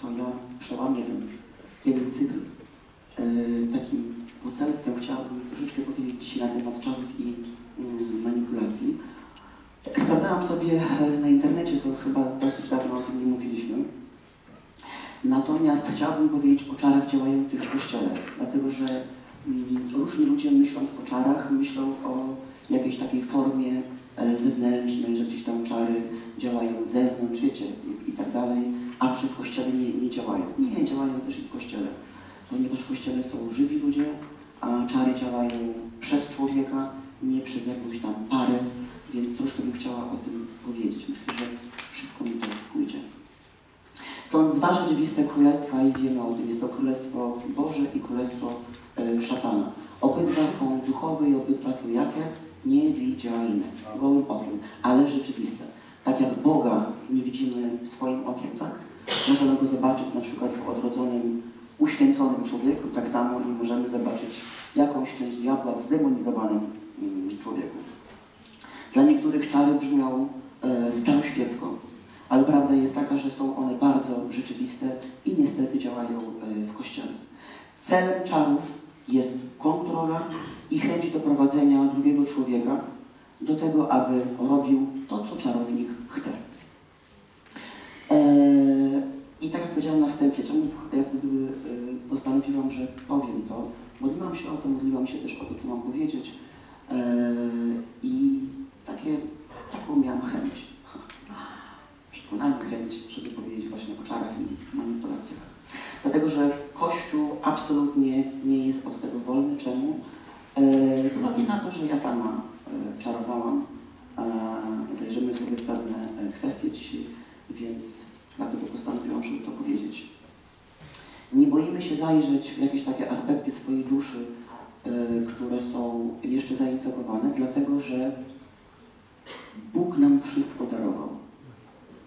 to ja przełamię ten jeden cykl. E, takim poselstwem chciałbym troszeczkę powiedzieć dzisiaj na temat czarów i mm, manipulacji. Sprawdzałam sobie e, na internecie, to chyba dosyć dawno o tym nie mówiliśmy. Natomiast chciałbym powiedzieć o czarach działających w Kościele, dlatego że mm, różni ludzie myśląc o czarach, myślą o jakiejś takiej formie e, zewnętrznej, że gdzieś tam czary działają z zewnątrz, wiecie, i, i tak dalej, a w Kościele nie, nie działają. Nie, działają też i w Kościele, ponieważ w Kościele są żywi ludzie, a czary działają przez człowieka, nie przez jakąś tam parę, więc troszkę bym chciała o tym powiedzieć. Myślę, że szybko mi to pójdzie. Są dwa rzeczywiste królestwa i wiemy o tym. Jest to Królestwo Boże i Królestwo e, szatana. Obydwa są duchowe i obydwa są jakie? Niewidzialne, gołym okiem, ale rzeczywiste. Tak jak Boga nie widzimy swoim okiem, tak? Możemy go zobaczyć na przykład w odrodzonym, uświęconym człowieku, tak samo i możemy zobaczyć jakąś część diabła w zdemonizowanym mm, człowieku. Dla niektórych czary brzmią e, staroświecko, ale prawda jest taka, że są one bardzo rzeczywiste i niestety działają e, w Kościele. Celem czarów jest kontrola i chęć doprowadzenia drugiego człowieka do tego, aby robił to, co czarownik chce. Eee, I tak jak powiedziałam na wstępie, czemu jak gdyby e, postanowiłam, że powiem to, modliłam się o to, modliłam się też o to, co mam powiedzieć eee, i takie, taką miałam chęć, przekonanie chęć, żeby powiedzieć właśnie o czarach i manipulacjach. Dlatego, że Kościół absolutnie nie jest od tego wolny. Czemu? E, z uwagi na to, że ja sama e, czarowałam, zajrzymy sobie w pewne e, kwestie dzisiaj, więc dlatego postanowiłam, żeby to powiedzieć. Nie boimy się zajrzeć w jakieś takie aspekty swojej duszy, które są jeszcze zainfekowane, dlatego że Bóg nam wszystko darował.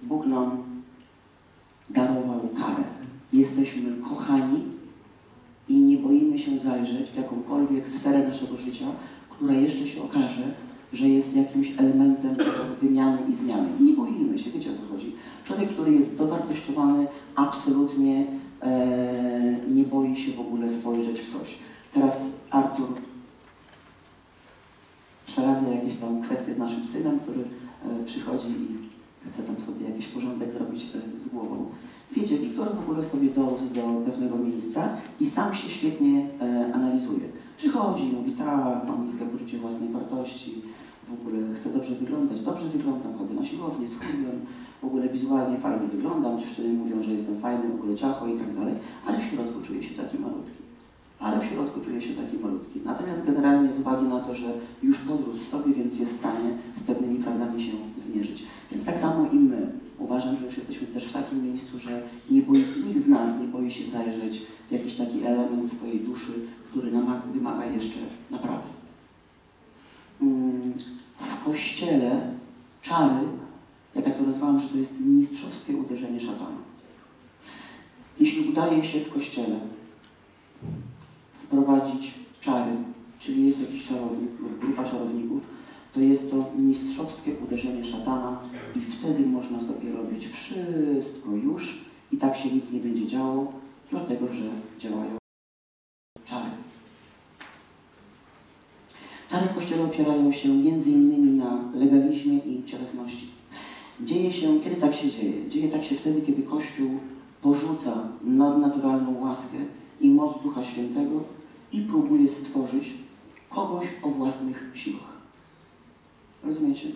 Bóg nam darował karę. Jesteśmy kochani i nie boimy się zajrzeć w jakąkolwiek sferę naszego życia, która jeszcze się okaże, że jest jakimś elementem wymiany i zmiany. Nie boimy się, wiecie o co chodzi. Człowiek, który jest dowartościowany, absolutnie e, nie boi się w ogóle spojrzeć w coś. Teraz Artur przerabia jakieś tam kwestie z naszym synem, który e, przychodzi i chce tam sobie jakiś porządek zrobić e, z głową. Wiecie, Wiktor w ogóle sobie dorósł do pewnego miejsca i sam się świetnie e, analizuje. Przychodzi, mówi tak, mam niskie poczucie własnej wartości, w ogóle chcę dobrze wyglądać, dobrze wyglądam, chodzę na siłownię, schudłem, w ogóle wizualnie fajnie wyglądam, dziewczyny mówią, że jestem fajny, w ogóle ciacho i tak dalej, ale w środku czuję się taki malutki. Ale w środku czuję się taki malutki. Natomiast generalnie z uwagi na to, że już podrósł sobie, więc jest w stanie z pewnymi prawdami się zmierzyć. Więc tak samo i my. Uważam, że już jesteśmy też w takim miejscu, że nie boi, nikt z nas nie boi się zajrzeć w jakiś taki element swojej duszy, który wymaga jeszcze naprawy. Mm, w kościele czary, ja tak to nazwałam, że to jest mistrzowskie uderzenie szatana. Jeśli udaje się w kościele wprowadzić czary, czyli jest jakiś czarownik lub grupa czarowników, to jest to mistrzowskie uderzenie szatana i wtedy można sobie robić wszystko już i tak się nic nie będzie działo, dlatego że działają czary. Opierają się innymi na legalizmie i cielesności. Dzieje się, kiedy tak się dzieje? Dzieje tak się wtedy, kiedy Kościół porzuca nadnaturalną łaskę i moc Ducha Świętego i próbuje stworzyć kogoś o własnych siłach. Rozumiecie?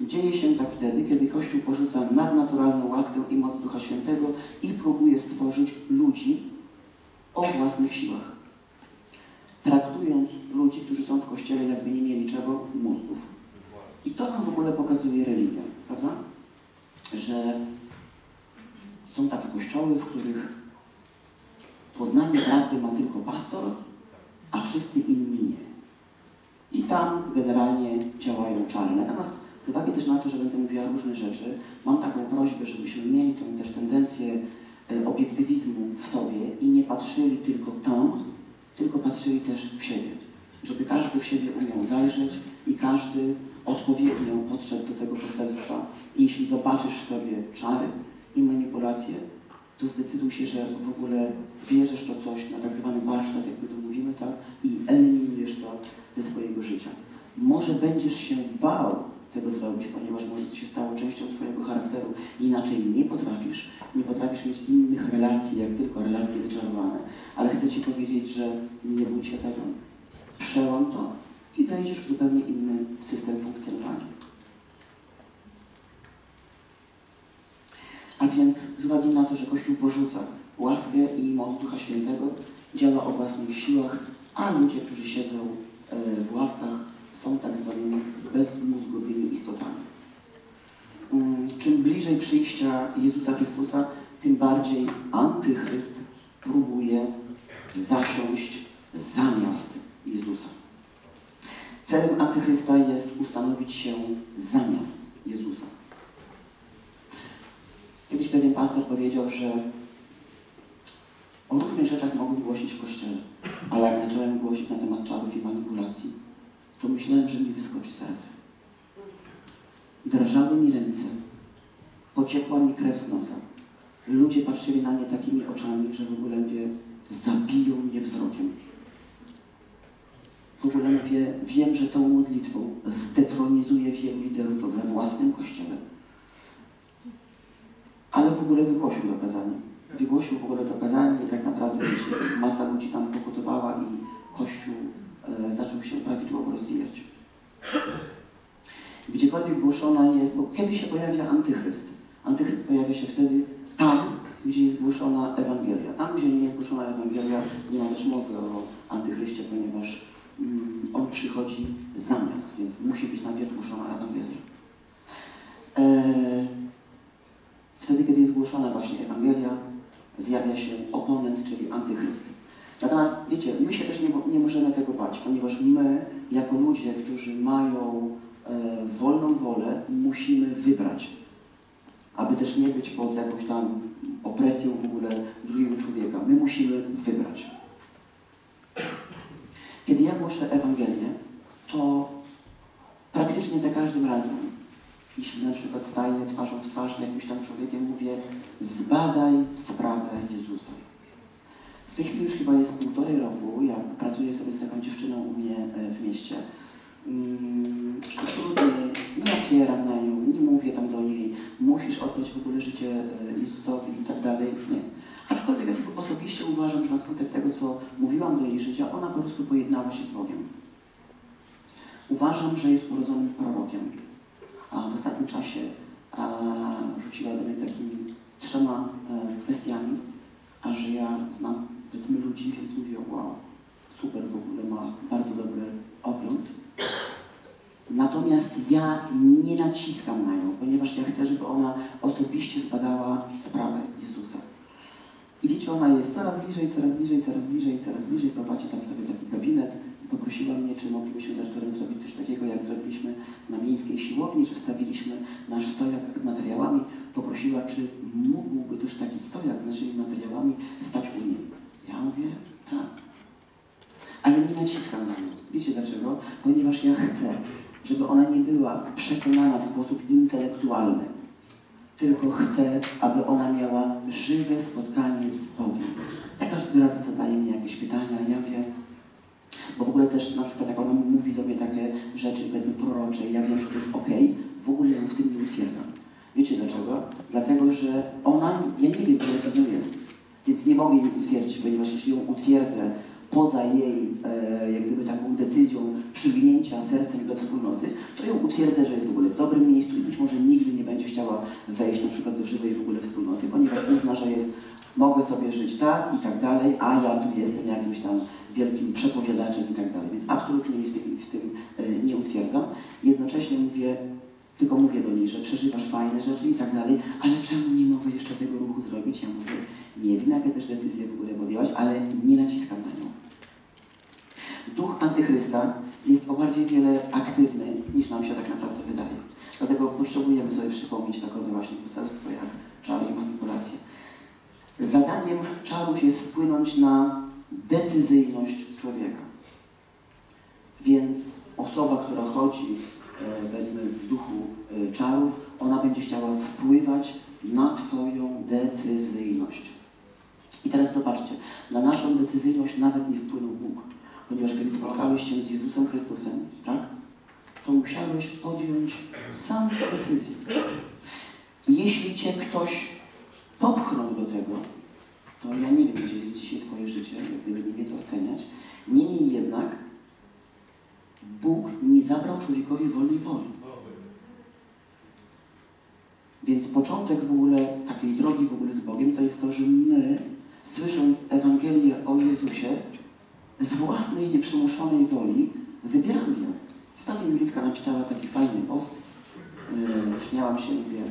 Dzieje się tak wtedy, kiedy Kościół porzuca nadnaturalną łaskę i moc Ducha Świętego i próbuje stworzyć ludzi o własnych siłach. Traktując ludzi, którzy są w Kościele, jakby nie mieli czego, mózgów. I to nam w ogóle pokazuje religia, prawda? Że są takie kościoły, w których poznanie prawdy ma tylko pastor, a wszyscy inni nie. I tam generalnie działają czary. Natomiast z uwagi też na to, że będę mówiła różne rzeczy, mam taką prośbę, żebyśmy mieli tą też tendencję e, obiektywizmu w sobie i nie patrzyli tylko tam, tylko patrzyli też w siebie. Żeby każdy w siebie umiał zajrzeć i każdy odpowiednio podszedł do tego poselstwa. I jeśli zobaczysz w sobie czary i manipulacje, to zdecyduj się, że w ogóle bierzesz to coś na tak zwany warsztat, jak my to mówimy, tak? I eliminujesz to ze swojego życia. Może będziesz się bał tego zrobić, ponieważ może to się stało częścią Twojego charakteru. Inaczej nie potrafisz, nie potrafisz mieć innych relacji, jak tylko relacje zaczarowane. Ale chcę Ci powiedzieć, że nie bój się tego. Przełam to i wejdziesz w zupełnie inny system funkcjonowania. A więc z uwagi na to, że Kościół porzuca łaskę i moc Ducha Świętego, działa o własnych siłach, a ludzie, którzy siedzą e, w ławkach, są tak zwanymi bezmózgowymi istotami. Mm, Czym bliżej przyjścia Jezusa Chrystusa, tym bardziej antychryst próbuje zasiąść zamiast Jezusa. Celem antychrysta jest ustanowić się zamiast Jezusa. Kiedyś pewien pastor powiedział, że o różnych rzeczach mogłem głosić w kościele, ale jak zacząłem głosić na temat czarów i manipulacji, to myślałem, że mi wyskoczy serce. Drżały mi ręce, pociekła mi krew z nosa. Ludzie patrzyli na mnie takimi oczami, że w ogóle mnie zabiją mnie wzrokiem. W ogóle mówię, wiem, że tą modlitwą zdetronizuję wielu liderów we własnym kościele. Ale w ogóle wygłosił to kazanie. Wygłosił w ogóle to kazanie i tak naprawdę wiecie, masa ludzi tam pokutowała i Kościół zaczął się prawidłowo rozwijać. Gdziekolwiek głoszona jest, bo kiedy się pojawia antychryst? Antychryst pojawia się wtedy tam, gdzie jest głoszona Ewangelia. Tam, gdzie nie jest głoszona Ewangelia, nie ma też mowy o antychryście, ponieważ mm, on przychodzi zamiast, więc musi być najpierw głoszona Ewangelia. E, wtedy, kiedy jest głoszona właśnie Ewangelia, zjawia się oponent, czyli antychryst. Natomiast wiecie, my się też nie, nie możemy tego bać, ponieważ my, jako ludzie, którzy mają e, wolną wolę, musimy wybrać, aby też nie być pod jakąś tam opresją w ogóle drugiego człowieka. My musimy wybrać. Kiedy ja głoszę Ewangelię, to praktycznie za każdym razem, jeśli na przykład staję twarzą w twarz z jakimś tam człowiekiem, mówię zbadaj sprawę Jezusa. W tej chwili już chyba jest półtorej roku, jak pracuję sobie z taką dziewczyną u mnie e, w mieście. Mm, absolutnie nie opieram na nią, nie mówię tam do niej, musisz oddać w ogóle życie e, Jezusowi i tak dalej. Nie. Aczkolwiek osobiście uważam, że na skutek tego, co mówiłam do jej życia, ona po prostu pojednała się z Bogiem. Uważam, że jest urodzonym prorokiem. A w ostatnim czasie a, rzuciła do mnie takimi trzema e, kwestiami, a że ja znam powiedzmy ludzi, więc mówię, wow, super w ogóle, ma bardzo dobry ogląd. Natomiast ja nie naciskam na nią, ponieważ ja chcę, żeby ona osobiście zbadała sprawę Jezusa. I wiecie, ona jest coraz bliżej, coraz bliżej, coraz bliżej, coraz bliżej, prowadzi tam sobie taki gabinet. Poprosiła mnie, czy moglibyśmy też zrobić coś takiego, jak zrobiliśmy na miejskiej siłowni, że wstawiliśmy nasz stojak z materiałami. Poprosiła, czy mógłby też taki stojak z naszymi materiałami stać u niej. Ja mówię, tak. Ale nie naciskam na nią. Wiecie dlaczego? Ponieważ ja chcę, żeby ona nie była przekonana w sposób intelektualny, tylko chcę, aby ona miała żywe spotkanie z Bogiem. Ja każdym razem zadaje mi jakieś pytania, ja wiem, bo w ogóle też na przykład jak ona mówi do mnie takie rzeczy, powiedzmy prorocze, ja wiem, że to jest ok, w ogóle ją w tym nie utwierdzam. Wiecie dlaczego? Dlatego, że ona, ja nie wiem, co z nią jest, więc nie mogę jej utwierdzić, ponieważ jeśli ją utwierdzę poza jej e, jak gdyby taką decyzją przywinięcia sercem do wspólnoty, to ją utwierdzę, że jest w ogóle w dobrym miejscu i być może nigdy nie będzie chciała wejść na przykład do żywej w ogóle wspólnoty, ponieważ uzna, że jest, mogę sobie żyć tak i tak dalej, a ja tu jestem jakimś tam wielkim przepowiadaczem i tak dalej. Więc absolutnie w tym, w tym e, nie utwierdzam. Jednocześnie mówię, tylko mówię do niej, że przeżywasz fajne rzeczy i tak dalej, ale czemu nie mogę jeszcze tego ruchu zrobić? Ja mówię, nie wiem, jakie też decyzje w ogóle podjęłaś, ale nie naciskam na nią. Duch antychrysta jest o bardziej wiele aktywny, niż nam się tak naprawdę wydaje. Dlatego potrzebujemy sobie przypomnieć takowe właśnie poselstwo jak czary i manipulacje. Zadaniem czarów jest wpłynąć na decyzyjność człowieka. Więc osoba, która chodzi e, wezmę w duchu e, czarów, ona będzie chciała wpływać na Twoją decyzyjność. I teraz zobaczcie, na naszą decyzyjność nawet nie wpłynął Bóg, ponieważ kiedy spotkałeś się z Jezusem Chrystusem, tak, to musiałeś podjąć sam decyzję. Jeśli cię ktoś popchnął do tego, to ja nie wiem, gdzie jest dzisiaj Twoje życie, jak gdyby nie wie to oceniać. Niemniej jednak Bóg nie zabrał człowiekowi wolnej woli. Więc początek w ogóle takiej drogi w ogóle z Bogiem to jest to, że my, słysząc Ewangelię o Jezusie, z własnej nieprzymuszonej woli wybieramy ją. Ostatnio Julitka napisała taki fajny post. Yy, śmiałam się, mówię,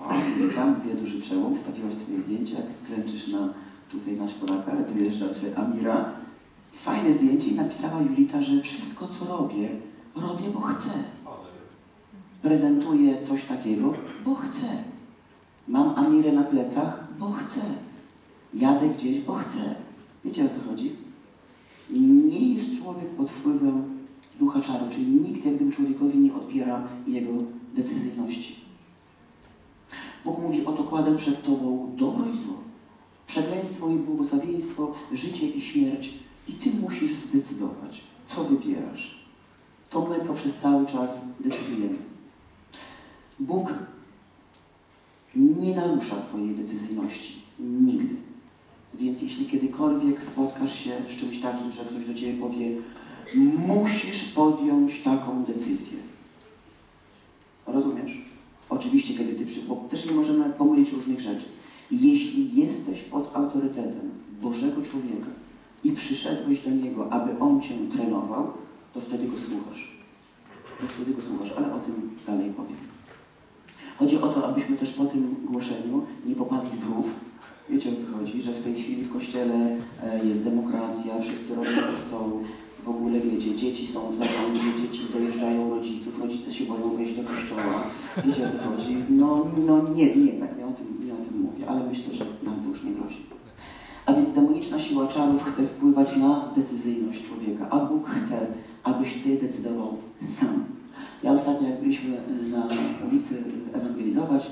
wow, tam wie duży przełom, wstawiłaś swoje zdjęcia, jak klęczysz na tutaj na czworaka, tu jeżdżacie Amira. Fajne zdjęcie i napisała Julita, że wszystko co robię, robię, bo chcę. Prezentuję coś takiego, bo chcę. Mam Amirę na plecach, bo chcę. Jadę gdzieś, bo chcę. Wiecie o co chodzi? Nie jest człowiek pod wpływem ducha czaru, czyli nikt jak człowiekowi nie odbiera jego decyzyjności. Bóg mówi, oto kładę przed Tobą dobro i zło, przekleństwo i błogosławieństwo, życie i śmierć i Ty musisz zdecydować, co wybierasz. To my poprzez cały czas decydujemy. Bóg nie narusza Twojej decyzyjności. Nigdy. Więc jeśli kiedykolwiek spotkasz się z czymś takim, że ktoś do Ciebie powie, musisz podjąć taką decyzję. Rozumiesz? Oczywiście, kiedy Ty przy... też nie możemy pomylić różnych rzeczy. Jeśli jesteś pod autorytetem Bożego człowieka i przyszedłeś do Niego, aby On Cię trenował, to wtedy Go słuchasz. To wtedy Go słuchasz, ale o tym dalej powiem. Chodzi o to, abyśmy też po tym głoszeniu nie popadli w rów. Wiecie o co chodzi, że w tej chwili w Kościele e, jest demokracja, wszyscy robią co chcą, w ogóle wiecie, dzieci są w zarządzie, dzieci dojeżdżają rodziców, rodzice się boją wejść do kościoła. Wiecie o co chodzi? No, no nie, nie tak, nie o, tym, nie o tym mówię, ale myślę, że nam to już nie grozi. A więc demoniczna siła czarów chce wpływać na decyzyjność człowieka, a Bóg chce, abyś ty decydował sam. Ja ostatnio, jak byliśmy na ulicy ewangelizować,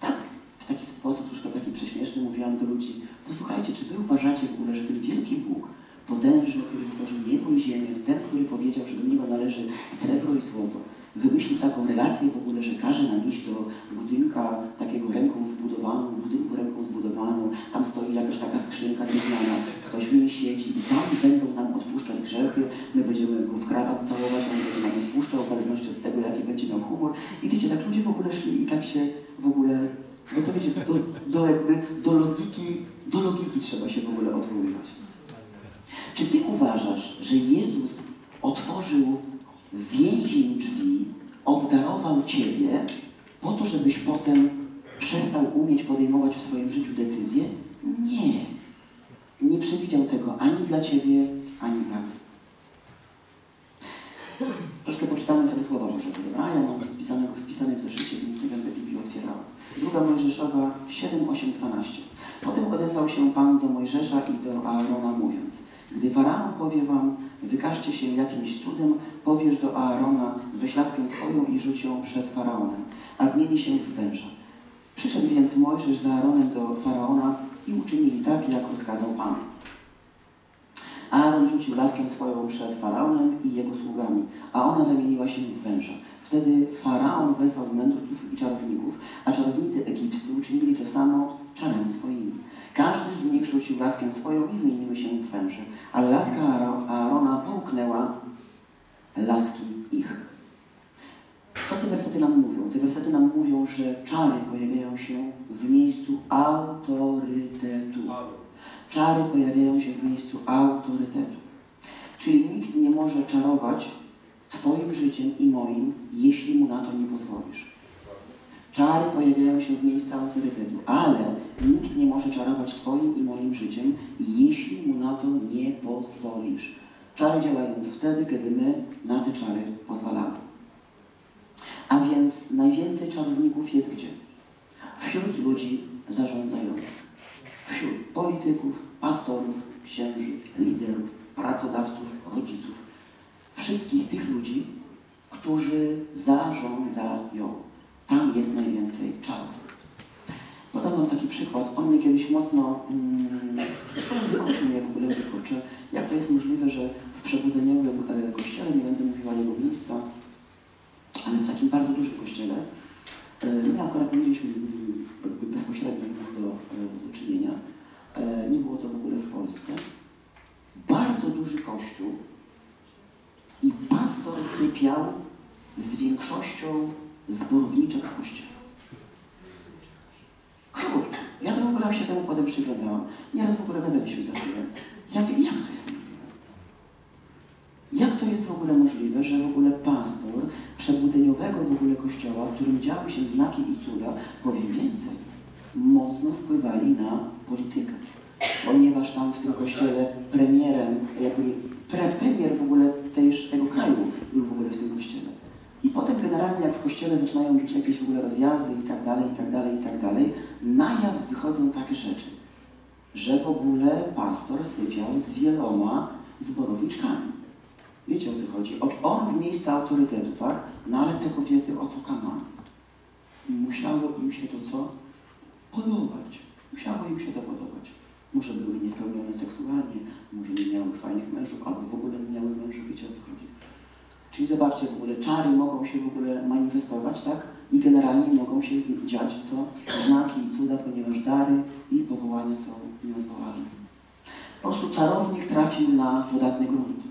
tak w taki sposób, troszkę taki prześmieszny, mówiłam do ludzi, posłuchajcie, czy wy uważacie w ogóle, że ten wielki Bóg, potężny, który stworzył niebo i ziemię, ten, który powiedział, że do niego należy srebro i złoto, wymyślił taką relację w ogóle, że każe nam iść do budynka takiego ręką zbudowaną, budynku ręką zbudowaną, tam stoi jakaś taka skrzynka drewniana, ktoś w niej siedzi i tam będą nam odpuszczać grzechy, my będziemy go w krawat całować, on będzie nam odpuszczał w zależności od tego, jaki będzie miał humor. I wiecie, tak ludzie w ogóle szli i tak się w ogóle, no to wiecie, do, do jakby, do logiki, do logiki trzeba się w ogóle odwoływać. Czy Ty uważasz, że Jezus otworzył więzień drzwi, obdarował Ciebie po to, żebyś potem przestał umieć podejmować w swoim życiu decyzje? Nie. Nie przewidział tego ani dla Ciebie, ani dla mnie. Troszkę poczytamy sobie Słowa Bożego, dobra? Ja mam spisane, spisane w zeszycie, więc nie będę Biblii otwierał. Druga Mojżeszowa 7, 8, 12. Potem odezwał się Pan do Mojżesza i do Aarona mówiąc Gdy Faraon powie wam, wykażcie się jakimś cudem, powiesz do Aarona, weź laskę swoją i rzuć ją przed Faraonem, a zmieni się w węża. Przyszedł więc Mojżesz z Aaronem do Faraona i uczynili tak, jak rozkazał Pan. Aaron rzucił laskę swoją przed Faraonem i jego sługami, a ona zamieniła się w węża. Wtedy Faraon wezwał mędrców i czarowników, a czarownicy egipscy uczynili to samo czarami swoimi. Każdy z nich rzucił laskę swoją i zmieniły się w węże, ale laska Aarona połknęła laski ich. Co te wersety nam mówią? Te wersety nam mówią, że czary pojawiają się w miejscu autorytetu. Czary pojawiają się w miejscu autorytetu. Czyli nikt nie może czarować Twoim życiem i moim, jeśli mu na to nie pozwolisz. Czary pojawiają się w miejscu autorytetu, ale nikt nie może czarować Twoim i moim życiem, jeśli mu na to nie pozwolisz. Czary działają wtedy, kiedy my na te czary pozwalamy. A więc najwięcej czarowników jest gdzie? Wśród ludzi zarządzających. Wśród polityków, pastorów, księży, liderów, pracodawców, rodziców. Wszystkich tych ludzi, którzy zarządzają. Tam jest najwięcej czarów. Podam Wam taki przykład. On mnie kiedyś mocno mm, zaskoczył mnie w ogóle, kurczę, jak to jest możliwe, że w przebudzeniowym e, kościele, nie będę mówiła jego miejsca, ale w takim bardzo dużym kościele, e, my akurat nie mieliśmy z nim jakby bezpośrednio nic do, e, do czynienia. E, nie było to w ogóle w Polsce. Bardzo duży kościół i pastor sypiał z większością zborowniczek w kościele. Kurczę, ja to w ogóle jak się temu potem przyglądałam. Nieraz w ogóle gadaliśmy za chwilę. Ja jak to jest możliwe? Jak to jest w ogóle możliwe, że w ogóle pastor przebudzeniowego w ogóle kościoła, w którym działy się znaki i cuda, powiem więcej, mocno wpływali na politykę. Ponieważ tam w tym kościele premierem, jakby pre, premier w ogóle tej, tego kraju był w ogóle w tym kościele. I potem generalnie jak w kościele zaczynają być jakieś w ogóle rozjazdy i tak dalej, i tak dalej, i tak dalej, na jaw wychodzą takie rzeczy, że w ogóle pastor sypiał z wieloma zborowniczkami. Wiecie o co chodzi? On w miejscu autorytetu, tak? No ale te kobiety o co kama? Musiało im się to co? Podobać. Musiało im się to podobać. Może były niespełnione seksualnie, może nie miały fajnych mężów, albo w ogóle nie miały mężów, wiecie o co chodzi. Czyli zobaczcie, w ogóle czary mogą się w ogóle manifestować, tak? I generalnie mogą się dziać co? Znaki i cuda, ponieważ dary i powołania są nieodwołalne. Po prostu czarownik trafił na podatny grunt.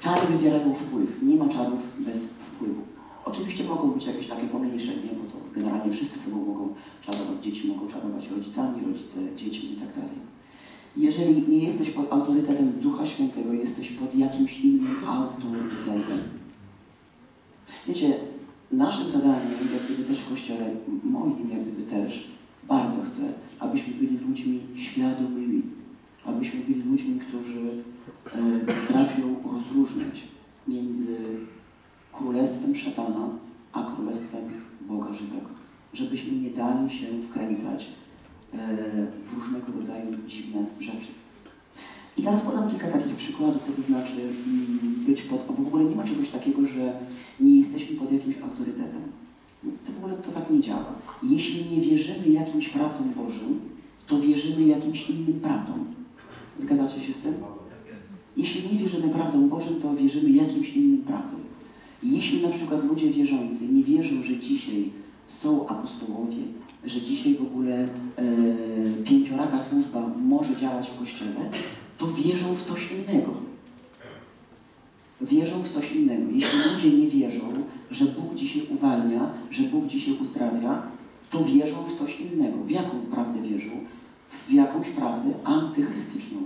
Czary wywierają wpływ. Nie ma czarów bez wpływu. Oczywiście mogą być jakieś takie pomniejsze, nie? Bo to generalnie wszyscy sobą mogą czarować. Dzieci mogą czarować rodzicami, rodzice dziećmi i tak. Jeżeli nie jesteś pod autorytetem Ducha Świętego, jesteś pod jakimś innym autorytetem. Wiecie, naszym zadaniem, jak gdyby też w Kościele, moim jak gdyby też, bardzo chcę, abyśmy byli ludźmi świadomymi, abyśmy byli ludźmi, którzy e, potrafią rozróżniać między królestwem szatana, a królestwem Boga żywego. Żebyśmy nie dali się wkręcać w różnego rodzaju dziwne rzeczy. I teraz podam kilka takich przykładów, co to znaczy mm, być pod, bo w ogóle nie ma czegoś takiego, że nie jesteśmy pod jakimś autorytetem. To w ogóle to tak nie działa. Jeśli nie wierzymy jakimś prawdom Bożym, to wierzymy jakimś innym prawdom. Zgadzacie się z tym? Jeśli nie wierzymy prawdom Bożym, to wierzymy jakimś innym prawdom. Jeśli na przykład ludzie wierzący nie wierzą, że dzisiaj są apostołowie, że dzisiaj w ogóle e, pięcioraka służba może działać w Kościele, to wierzą w coś innego. Wierzą w coś innego. Jeśli ludzie nie wierzą, że Bóg dzisiaj uwalnia, że Bóg dzisiaj uzdrawia, to wierzą w coś innego. W jaką prawdę wierzą? W jakąś prawdę antychrystyczną.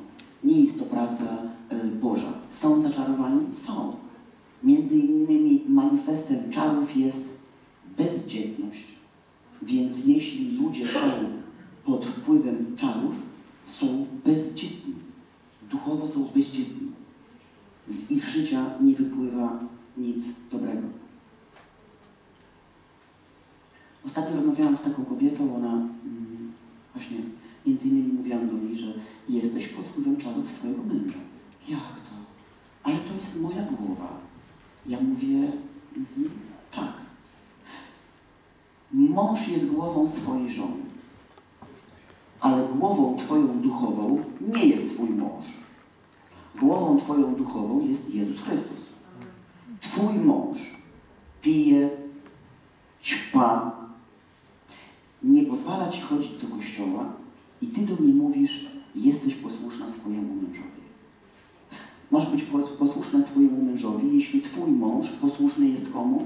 Nie jest to prawda e, Boża. Są zaczarowani? Są. Między innymi manifestem czarów jest bezdzietność. Więc jeśli ludzie są pod wpływem czarów, są bezdzietni. Duchowo są bezdzietni. Z ich życia nie wypływa nic dobrego. Ostatnio rozmawiałam z taką kobietą, ona mm, właśnie między innymi mówiłam do niej, że jesteś pod wpływem czarów swojego męża. Jak to? Ale to jest moja głowa. Ja mówię, mhm. Mąż jest głową swojej żony, ale głową twoją duchową nie jest twój mąż. Głową twoją duchową jest Jezus Chrystus. Twój mąż pije, ćpa, nie pozwala ci chodzić do kościoła i ty do mnie mówisz, jesteś posłuszna swojemu mężowi. Masz być po- posłuszna swojemu mężowi, jeśli twój mąż posłuszny jest komu?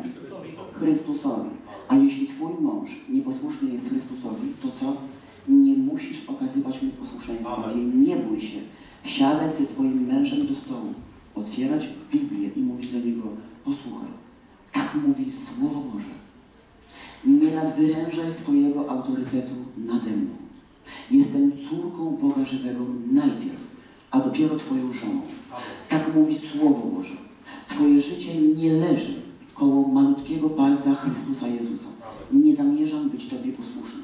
Chrystusowi. A jeśli twój mąż nieposłuszny jest Chrystusowi, to co? Nie musisz okazywać mu posłuszeństwa. Nie bój się. Siadać ze swoim mężem do stołu, otwierać Biblię i mówić do niego, posłuchaj, tak mówi Słowo Boże. Nie nadwyrężaj swojego autorytetu nade mną. Jestem córką Boga żywego najpierw, a dopiero Twoją żoną. Tak mówi Słowo Boże. Twoje życie nie leży koło malutkiego palca Chrystusa Jezusa. Nie zamierzam być Tobie posłuszny.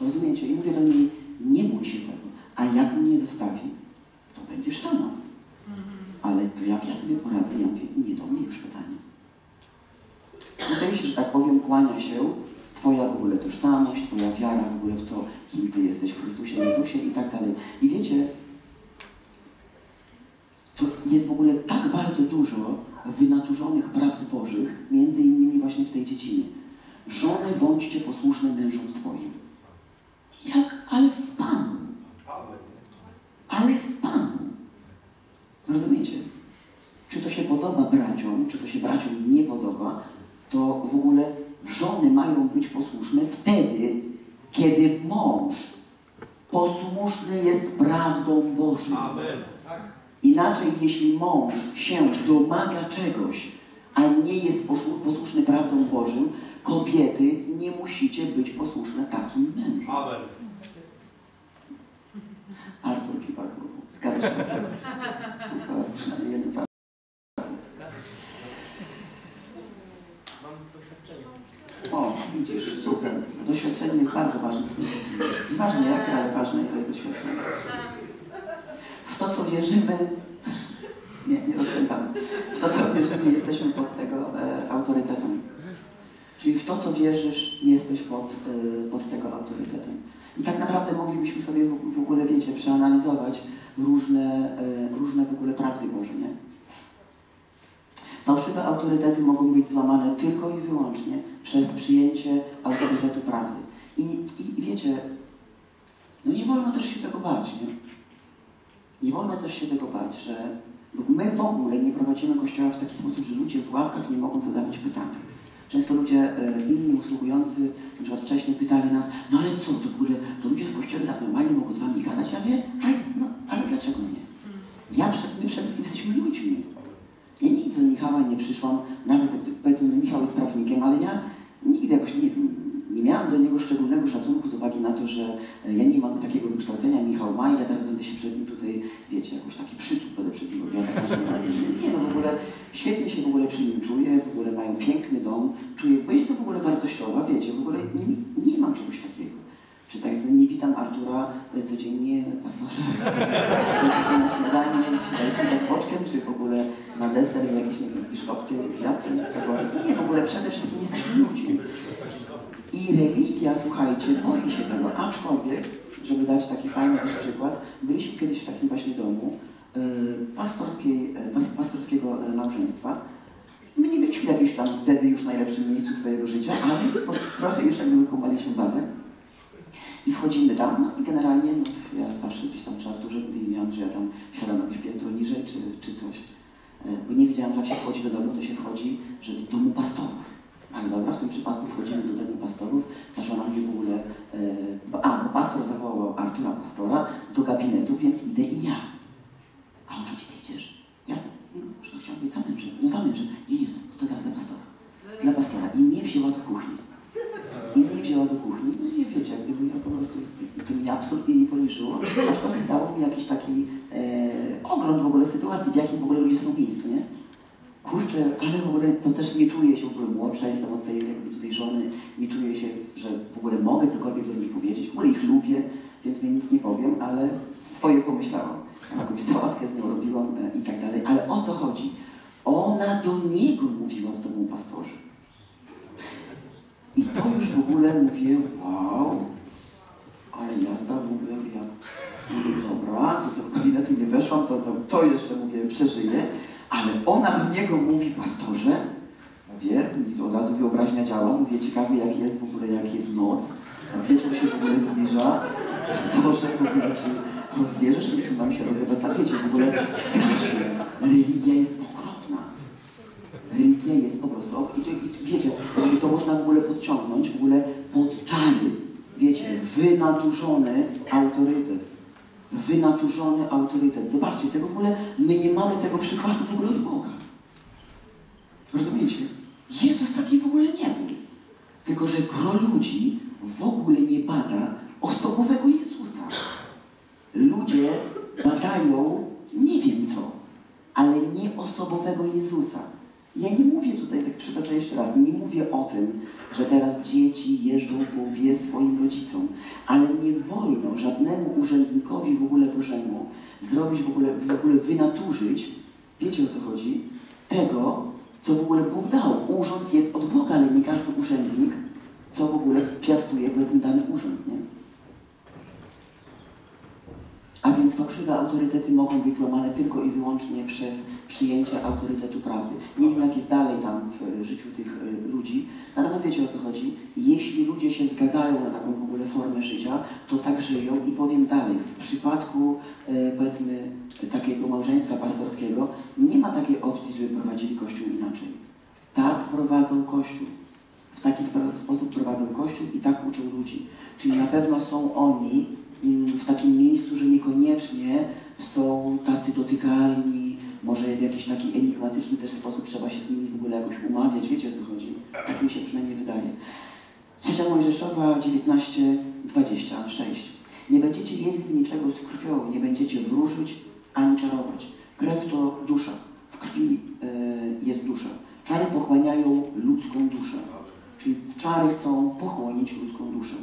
Rozumiecie? I mówię do niej, nie bój się tego. A jak mnie zostawi, to będziesz sama. Ale to jak ja sobie poradzę? Ja mówię, nie do mnie już pytanie. Tutaj się, że tak powiem, kłania się Twoja w ogóle tożsamość, Twoja wiara w ogóle w to, kim Ty jesteś w Chrystusie Jezusie i tak dalej. I wiecie, jest w ogóle tak bardzo dużo wynaturzonych prawd Bożych, między innymi właśnie w tej dziedzinie. Żony bądźcie posłuszne mężom swoim. Jak? Ale w Panu. Ale w Panu. Rozumiecie? Czy to się podoba braciom, czy to się braciom nie podoba, to w ogóle żony mają być posłuszne wtedy, kiedy mąż posłuszny jest prawdą Bożą. Inaczej, jeśli mąż się domaga czegoś, a nie jest posłu- posłuszny prawdą Bożym, kobiety nie musicie być posłuszne takim mężom. Amen. Artur kiwa głową. Zgadza się? Super, przynajmniej jeden facet. Mam doświadczenie. O, widzisz, super. Doświadczenie jest bardzo ważne w tej dziedzinie. Ważne jakie, ale ważne ile jest doświadczenie. To, co wierzymy, nie, nie rozkręcamy. W to, co wierzymy, jesteśmy pod tego e, autorytetem. Czyli w to, co wierzysz, jesteś pod, e, pod tego autorytetem. I tak naprawdę moglibyśmy sobie w, w ogóle, wiecie, przeanalizować różne, e, różne w ogóle prawdy Boże, nie? Fałszywe autorytety mogą być złamane tylko i wyłącznie przez przyjęcie autorytetu prawdy. I, i wiecie, no nie wolno też się tego bać, nie? Nie wolno też się tego bać, że my w ogóle nie prowadzimy kościoła w taki sposób, że ludzie w ławkach nie mogą zadawać pytania. Często ludzie, e, inni usługujący, na przykład wcześniej pytali nas, no ale co, to w ogóle, to ludzie w kościele tak normalnie mogą z wami gadać? Ja wiem, no, ale dlaczego nie? Ja my przede wszystkim jesteśmy ludźmi. Ja nigdy do Michała nie przyszłam, nawet jak powiedzmy, Michał jest prawnikiem, ale ja nigdy jakoś nie, nie miałam do niego szczególnego szacunku z uwagi na to, że e, ja nie mam takiego wykształcenia, Michał ma i ja teraz będę się przed nim tutaj, wiecie, jakoś taki przyczół będę przed nim ja za każdym razem. Nie no, w ogóle świetnie się w ogóle przy nim czuję, w ogóle mają piękny dom, czuję, bo jest to w ogóle wartościowa, wiecie, w ogóle nie, nie mam czegoś takiego. Czy tak, no nie witam Artura e, codziennie, pastorze, co dzisiaj na śniadanie, czy jajecznica z boczkiem, czy w ogóle na deser jakieś, nie wiem, biszkopty z jabłkiem, cokolwiek. Nie, w ogóle przede wszystkim jesteśmy ludźmi. I religia, słuchajcie, boi się tego, aczkolwiek, żeby dać taki fajny też przykład, byliśmy kiedyś w takim właśnie domu e, pastorskiej, pas- pastorskiego e, małżeństwa. My nie byliśmy jakimś tam wtedy już najlepszym miejscu swojego życia, ale trochę już jakby kumaliśmy bazę. I wchodzimy tam, no i generalnie no, ja zawsze gdzieś tam nigdy nie miałam, że ja tam siadam jakieś piętro niżej czy, czy coś. Bo nie wiedziałam, że jak się wchodzi do domu, to się wchodzi, że do domu pastorów. Ale dobra, w tym przypadku wchodzimy do domu pastorów, ta żona mnie w ogóle, bo, a, bo pastor zawołał Artura Pastora do gabinetu, więc idę i ja. A ona, gdzie ty idziesz? Ja, no, że chciałam być za mężem. No za mężem. Nie, nie, to dla, dla pastora. Dla pastora. I mnie wzięła do kuchni. I mnie wzięła do kuchni. No nie wiecie, jak gdyby ja po prostu, to mnie absolutnie nie poniżyło, aczkolwiek dało mi jakiś taki e, ogląd w ogóle sytuacji, w jakim w ogóle ludzie są miejscu, nie? Kurczę, ale w ogóle to też nie czuję się w ogóle młodsza, jestem od tej jakby tutaj żony, nie czuję się, że w ogóle mogę cokolwiek do niej powiedzieć, w ogóle ich lubię, więc mi nic nie powiem, ale swoje pomyślałam. Jakąś sałatkę z nią robiłam e, i tak dalej, ale o co chodzi? Ona do niego mówiła w domu pastorzy. I to już w ogóle mówię, wow, ale jazda w ogóle, ja mówię, dobra, do tego gabinetu nie weszłam, to, to, to jeszcze mówię, przeżyję, ale ona do niego mówi, pastorze, mówię, od razu wyobraźnia działa, mówię, ciekawie jak jest w ogóle, jak jest noc, wieczór się w ogóle zbliża, pastorze, w ogóle, czy rozbierzesz mnie, czy mam się rozebrać, wiecie, w ogóle strasznie, religia jest okropna. Religia jest po prostu, i, wiecie, to można w ogóle podciągnąć w ogóle pod czary. Wiecie, wynaturzony autorytet. Wynaturzony autorytet. Zobaczcie, tego w ogóle, my nie mamy tego przykładu w ogóle od Boga. Rozumiecie? Jezus taki w ogóle nie był. Tylko, że gro ludzi w ogóle nie bada osobowego Jezusa. Ludzie badają nie wiem co, ale nie osobowego Jezusa. Ja nie mówię tutaj, tak przytoczę jeszcze raz, nie mówię o tym, że teraz dzieci jeżdżą po łbie swoim rodzicom, ale nie wolno żadnemu urzędnikowi w ogóle Bożemu zrobić w ogóle, w ogóle wynaturzyć, wiecie o co chodzi, tego, co w ogóle Bóg dał. Urząd jest od Boga, ale nie każdy urzędnik co w ogóle piastuje, powiedzmy, dany urząd, nie? A więc fałszywe autorytety mogą być złamane tylko i wyłącznie przez przyjęcie autorytetu prawdy. Nie wiem, jak jest dalej tam w e, życiu tych e, ludzi, natomiast wiecie o co chodzi. Jeśli ludzie się zgadzają na taką w ogóle formę życia, to tak żyją i powiem dalej. W przypadku, e, powiedzmy, takiego małżeństwa pastorskiego nie ma takiej opcji, żeby prowadzili Kościół inaczej. Tak prowadzą Kościół. W taki spo- sposób prowadzą Kościół i tak uczą ludzi. Czyli na pewno są oni w takim miejscu, że niekoniecznie są tacy dotykalni, może w jakiś taki enigmatyczny też sposób trzeba się z nimi w ogóle jakoś umawiać. Wiecie o co chodzi? Tak mi się przynajmniej wydaje. Trzecia Mojżeszowa 19:26. Nie będziecie jedli niczego z krwią, nie będziecie wróżyć ani czarować. Krew to dusza. W krwi e, jest dusza. Czary pochłaniają ludzką duszę. Czyli czary chcą pochłonić ludzką duszę.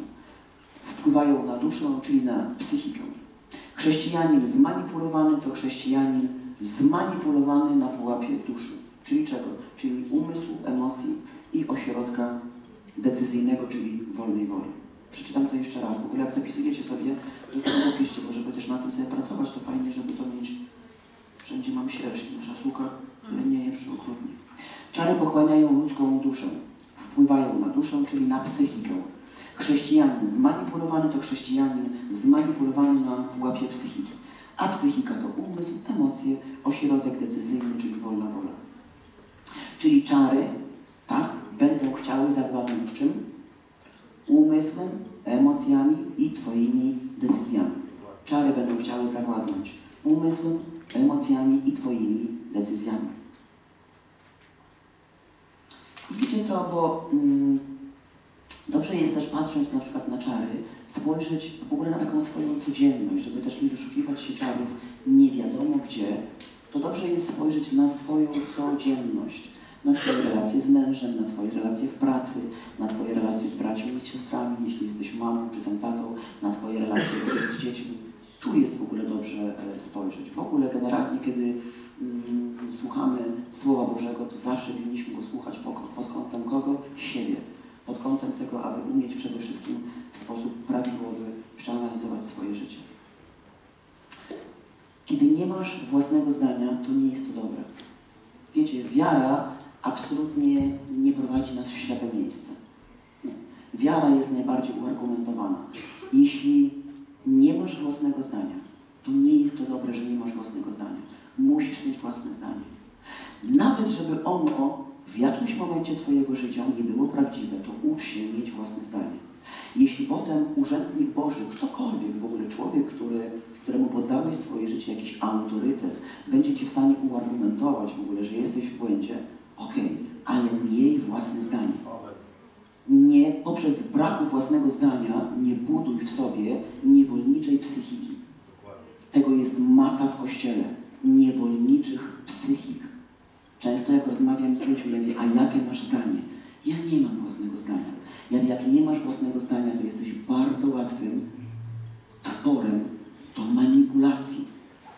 Wpływają na duszę, czyli na psychikę. Chrześcijanin zmanipulowany to chrześcijanin zmanipulowany na pułapie duszy. Czyli czego? Czyli umysłu, emocji i ośrodka decyzyjnego, czyli wolnej woli. Przeczytam to jeszcze raz. W ogóle jak zapisujecie sobie, to sobie zapiszcie, bo żeby też na tym sobie pracować, to fajnie, żeby to mieć. Wszędzie mam sierść, nasza słuka lenieje przy okrutnie. Czary pochłaniają ludzką duszę, wpływają na duszę, czyli na psychikę. Chrześcijanin zmanipulowany to chrześcijanin zmanipulowany na pułapie psychiki. A psychika to umysł, emocje, ośrodek decyzyjny, czyli wolna wola. Czyli czary, tak, będą chciały zawładnąć czym? Umysłem, emocjami i Twoimi decyzjami. Czary będą chciały zawładnąć umysłem, emocjami i Twoimi decyzjami. I wiecie co, bo mm, dobrze jest też patrząc na przykład na czary, spojrzeć w ogóle na taką swoją codzienność, żeby też nie doszukiwać się czarów nie wiadomo gdzie, to dobrze jest spojrzeć na swoją codzienność, na Twoje relacje z mężem, na Twoje relacje w pracy, na Twoje relacje z braćmi i z siostrami, jeśli jesteś mamą czy tam tatą, na Twoje relacje z dziećmi. Tu jest w ogóle dobrze e, spojrzeć. W ogóle generalnie, kiedy mm, słuchamy Słowa Bożego, to zawsze powinniśmy go słuchać po, pod kątem kogo? Siebie. Pod kątem tego, aby umieć przede wszystkim w sposób prawidłowy przeanalizować swoje życie. Kiedy nie masz własnego zdania, to nie jest to dobre. Wiecie, wiara absolutnie nie prowadzi nas w ślepe miejsce. Nie. Wiara jest najbardziej uargumentowana. Jeśli nie masz własnego zdania, to nie jest to dobre, że nie masz własnego zdania. Musisz mieć własne zdanie. Nawet żeby ono w jakimś momencie Twojego życia nie było prawdziwe, to ucz się mieć własne zdanie. Jeśli potem urzędnik Boży, ktokolwiek w ogóle człowiek, który, któremu poddałeś swoje życie, jakiś autorytet, będzie Ci w stanie uargumentować w ogóle, że jesteś w błędzie, okej, ale miej własne zdanie. Nie poprzez braku własnego zdania nie buduj w sobie niewolniczej psychiki. Tego jest masa w kościele. Niewolniczych psychik. Często jak rozmawiam z ludźmi, ja mówię, a jakie masz zdanie? Ja nie mam własnego zdania. Ja mówię, jak nie masz własnego zdania, to jesteś bardzo łatwym tworem do manipulacji.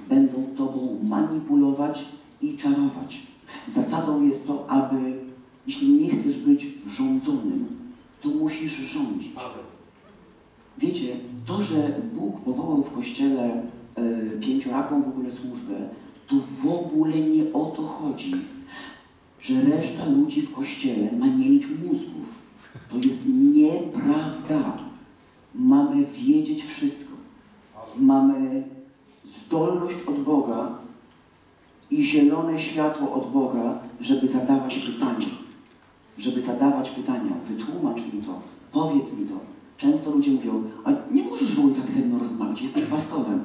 Będą tobą manipulować i czarować. Zasadą jest to, aby jeśli nie chcesz być rządzonym, to musisz rządzić. Wiecie, to, że Bóg powołał w Kościele e, pięcioraką w ogóle służbę, to w ogóle nie o to chodzi, że reszta ludzi w Kościele ma nie mieć mózgów. To jest nieprawda. Mamy wiedzieć wszystko. Mamy zdolność od Boga i zielone światło od Boga, żeby zadawać pytania. Żeby zadawać pytania. Wytłumacz mi to. Powiedz mi to. Często ludzie mówią, a nie możesz w ogóle tak ze mną rozmawiać, jestem pastorem.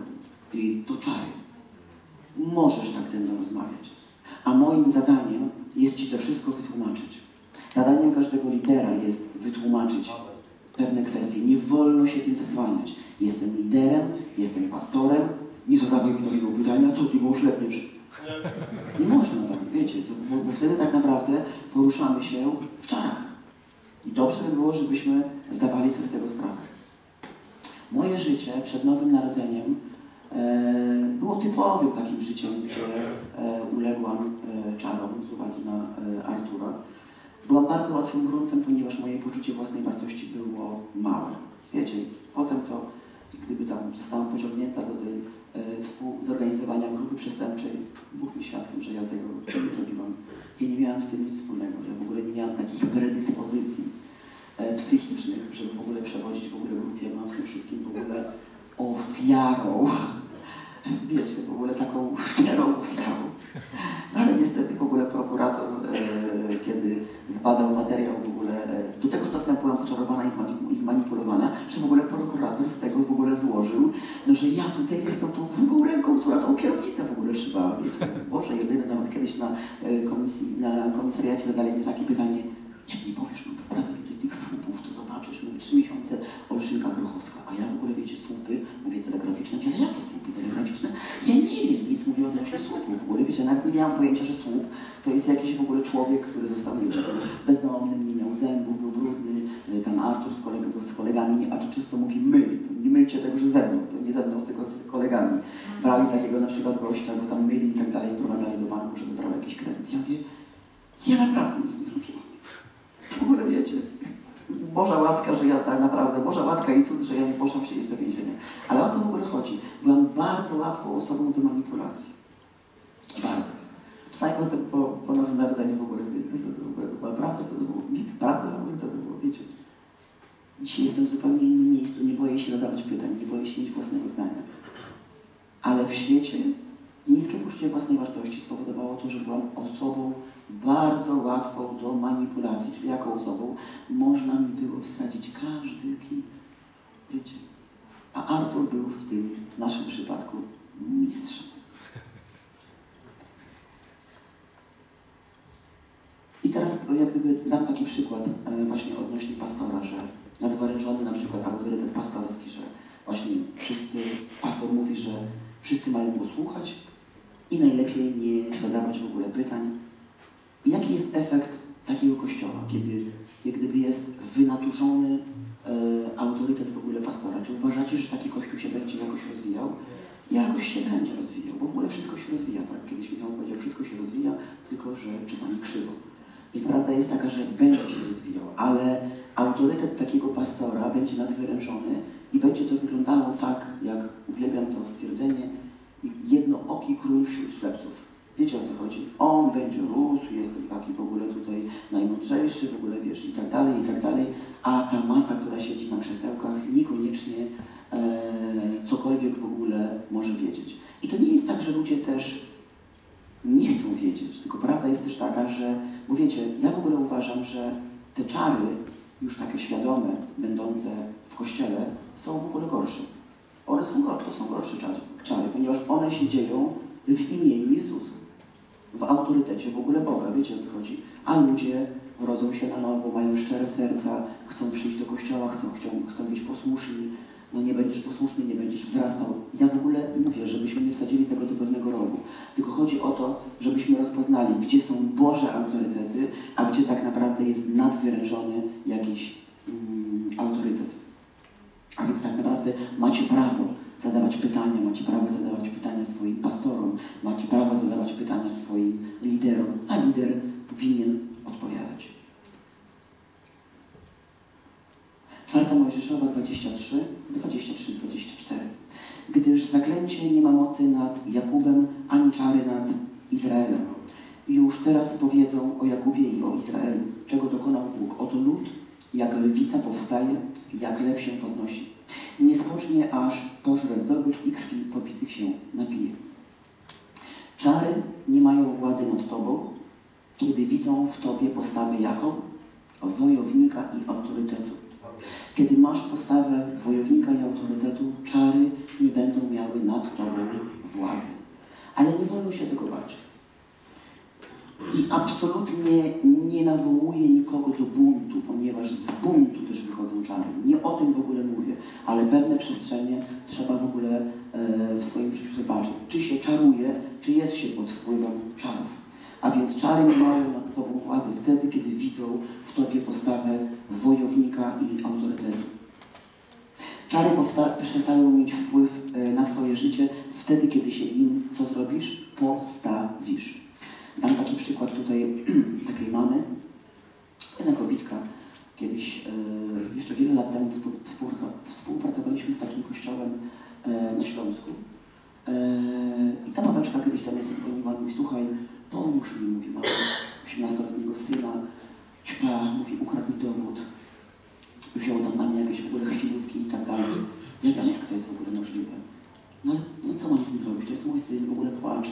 I to czary. Możesz tak ze mną rozmawiać. A moim zadaniem jest Ci to wszystko wytłumaczyć. Zadaniem każdego lidera jest wytłumaczyć pewne kwestie. Nie wolno się tym zasłaniać. Jestem liderem, jestem pastorem, nie zadawaj mi takiego pytania, co ty go oślepiesz? Nie można tak, wiecie, to, bo, bo wtedy tak naprawdę poruszamy się w czarach. I dobrze by było, żebyśmy zdawali sobie z tego sprawę. Moje życie przed Nowym Narodzeniem było typowym takim życiem, gdzie e, uległam e, czarom z uwagi na e, Artura. Byłam bardzo łatwym gruntem, ponieważ moje poczucie własnej wartości było małe. Wiecie, potem to, gdyby tam zostałam pociągnięta do tej e, współzorganizowania grupy przestępczej, Bóg mi świadkiem, że ja tego nie zrobiłam. I nie miałam z tym nic wspólnego. Ja w ogóle nie miałam takich predyspozycji e, psychicznych, żeby w ogóle przewodzić w ogóle grupie. Byłam w tym wszystkim w ogóle ofiarą. Wiecie, w ogóle taką szczerą ofiarą. No ale niestety w ogóle prokurator, e, kiedy zbadał materiał w ogóle, e, do tego stopnia byłam zaczarowana i, i zmanipulowana, że w ogóle prokurator z tego w ogóle złożył, no, że ja tutaj jestem tą drugą ręką, która tą kierownicę w ogóle trzymała. Wiecie, Boże, jedyny nawet kiedyś na e, komisji, na komisariacie zadali mi takie pytanie, jak nie powiesz nam w sprawie tych słupów, to zobaczysz, mówi trzy miesiące Olszynka Grochowska, a ja w ogóle wiecie, słupy, mówię telegraficzne, mówię, ale jakie słupy telegraficzne? Ja nie wiem nic mówię odnośnie słupów w ogóle, wiecie, nawet nie miałam pojęcia, że słup to jest jakiś w ogóle człowiek, który został nie bezdomnym, nie miał zębów, był brudny, y, tam Artur z, kolegą, z kolegami, a czy czysto mówi my, to nie mylcie tego, że ze mną, to nie ze mną, tylko z kolegami. Brali takiego na przykład gościa, go tam myli i tak dalej, prowadzali do banku, żeby brał jakiś kredyt. Ja mówię, ja naprawdę nic nie zrobiłam. W ogóle wiecie, Boża łaska, że ja tak naprawdę, Boża łaska i cud, że ja nie poszłam siedzieć do więzienia. Ale o co w ogóle chodzi? Byłam bardzo łatwą osobą do manipulacji. Bardzo. Przynajmniej potem po, po Nowym Narodzeniu w ogóle, wiecie, co to w ogóle to była prawda, co to było? Nic, prawda, w ogóle co to było, wiecie. Dzisiaj jestem w zupełnie innym miejscu, nie boję się zadawać pytań, nie boję się mieć własnego zdania. Ale w świecie niskie poczucie własnej wartości spowodowało to, że byłam osobą bardzo łatwą do manipulacji, czyli jaką osobą można mi było wsadzić każdy kit. Wiecie. A Artur był w tym, w naszym przypadku, mistrzem. I teraz jak gdyby dam taki przykład e, właśnie odnośnie pastora, że nadwyrężony na przykład autorytet pastorski, że właśnie wszyscy, pastor mówi, że wszyscy mają go słuchać i najlepiej nie zadawać w ogóle pytań. Jaki jest efekt takiego kościoła, kiedy jak gdyby jest wynaturzony e, autorytet w ogóle pastora? Czy uważacie, że taki kościół się będzie jakoś rozwijał? Jakoś się będzie rozwijał, bo w ogóle wszystko się rozwija, tak? Kiedyś Michał powiedział, wszystko się rozwija, tylko że czasami krzywo. Więc prawda jest taka, że będzie się rozwijał, ale autorytet takiego pastora będzie nadwyrężony i będzie to wyglądało tak, jak uwielbiam to stwierdzenie, jednooki król wśród ślepców. Wiecie o co chodzi? On będzie rósł, jestem taki w ogóle tutaj najmądrzejszy, w ogóle wiesz, i tak dalej, i tak dalej, a ta masa, która siedzi na krzesełkach, niekoniecznie e, cokolwiek w ogóle może wiedzieć. I to nie jest tak, że ludzie też nie chcą wiedzieć, tylko prawda jest też taka, że, bo wiecie, ja w ogóle uważam, że te czary, już takie świadome, będące w kościele, są w ogóle gorsze. One są gorsze, to są gorsze czary, ponieważ one się dzieją w imieniu Jezusa, w autorytecie w ogóle Boga, wiecie o co chodzi. A ludzie rodzą się na nowo, mają szczere serca, chcą przyjść do kościoła, chcą, chcą, chcą być posłuszni. No nie będziesz posłuszny, nie będziesz wzrastał. Ja w ogóle mówię, żebyśmy nie wsadzili tego do pewnego rowu. Tylko chodzi o to, żebyśmy rozpoznali, gdzie są Boże autorytety, a gdzie tak naprawdę jest nadwyrężony jakiś mm, autorytet. A więc tak naprawdę macie prawo zadawać pytania, macie prawo zadawać pytania swoim pastorom, macie prawo zadawać pytania swoim liderom, a lider winien odpowiadać. Czwarta Mojżeszowa 23, 23, 24. Gdyż zaklęcie nie ma mocy nad Jakubem, ani czary nad Izraelem. Już teraz powiedzą o Jakubie i o Izraelu, czego dokonał Bóg. Oto lud, jak lwica powstaje, jak lew się podnosi. Nie spocznie, aż pożre zdobycz i krwi popitych się napije. Czary nie mają władzy nad Tobą, kiedy widzą w Tobie postawę jaką? Wojownika i autorytetu. Kiedy masz postawę wojownika i autorytetu, czary nie będą miały nad Tobą władzy. Ale nie wolno się tego bać. I absolutnie nie nawołuję nikogo do buntu, ponieważ z buntu też wychodzą czary. Nie o tym w ogóle mówię, ale pewne przestrzenie trzeba w ogóle e, w swoim życiu zobaczyć. Czy się czaruje, czy jest się pod wpływem czarów. A więc czary nie mają nad Tobą władzy wtedy, kiedy widzą w Tobie postawę wojownika i autorytetu. Czary przestają mieć wpływ e, na Twoje życie wtedy, kiedy się im, co zrobisz? Postawisz. Dam taki przykład tutaj takiej mamy, jedna kobietka. Kiedyś, e, jeszcze wiele lat temu współpracowaliśmy z takim kościołem e, na Śląsku. E, I ta babeczka kiedyś do mnie zadzwoniła i mówi, słuchaj, pomóż mi, mówi, mam 18-letniego syna, ćpa, mówi, ukradł mi dowód, wziął tam na mnie jakieś w ogóle chwilówki i tak dalej. Nie wiem, jak to jest w ogóle możliwe. No no, co mam z tym zrobić? To jest mój syn, w ogóle płacze,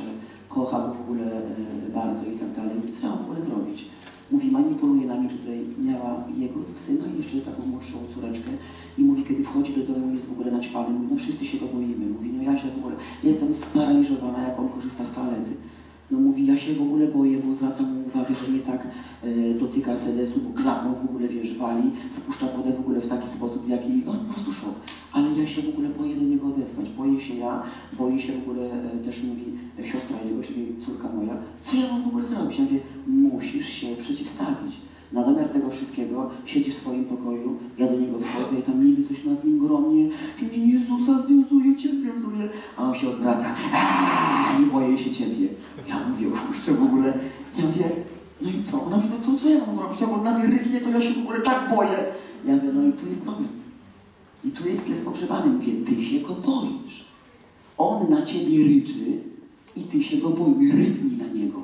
kocha go w ogóle e, bardzo i tak dalej. Co ja w ogóle zrobić? Mówi, manipuluje nami tutaj, miała jego syna i jeszcze taką młodszą córeczkę i mówi, kiedy wchodzi do domu jest w ogóle naćpany, mówi, no wszyscy się go boimy, mówi, no ja się w ogóle, jestem sparaliżowana, jak on korzysta z toalety. No mówi, ja się w ogóle boję, bo zwracam mu uwagę, że mnie tak e, dotyka sedesu, bo klapą w ogóle, wiesz, wali, spuszcza wodę w ogóle w taki sposób, w jaki, no po prostu szok. Ale ja się w ogóle boję do niego odezwać, boję się ja, boję się w ogóle, e, też mówi siostra jego, czyli córka moja, co ja mam w ogóle zrobić? Ja mówię, musisz się przeciwstawić. Na domiar tego wszystkiego siedzi w swoim pokoju, ja do niego wchodzę i tam niby coś nad nim gromnie, w imieniu Jezusa związuję cię, związuję, a on się odwraca, aaa, nie boję się ciebie. Ja mówię, kurczę, w ogóle, ja mówię, no i co? Ona mówi, no to co ja mam zrobić? Jak on na mnie ryknie, to ja się w ogóle tak boję. Ja mówię, no i tu jest problem. I tu jest pies pogrzebany. Mówię, ty się go boisz. On na ciebie ryczy i ty się go boisz. Ryknij na niego.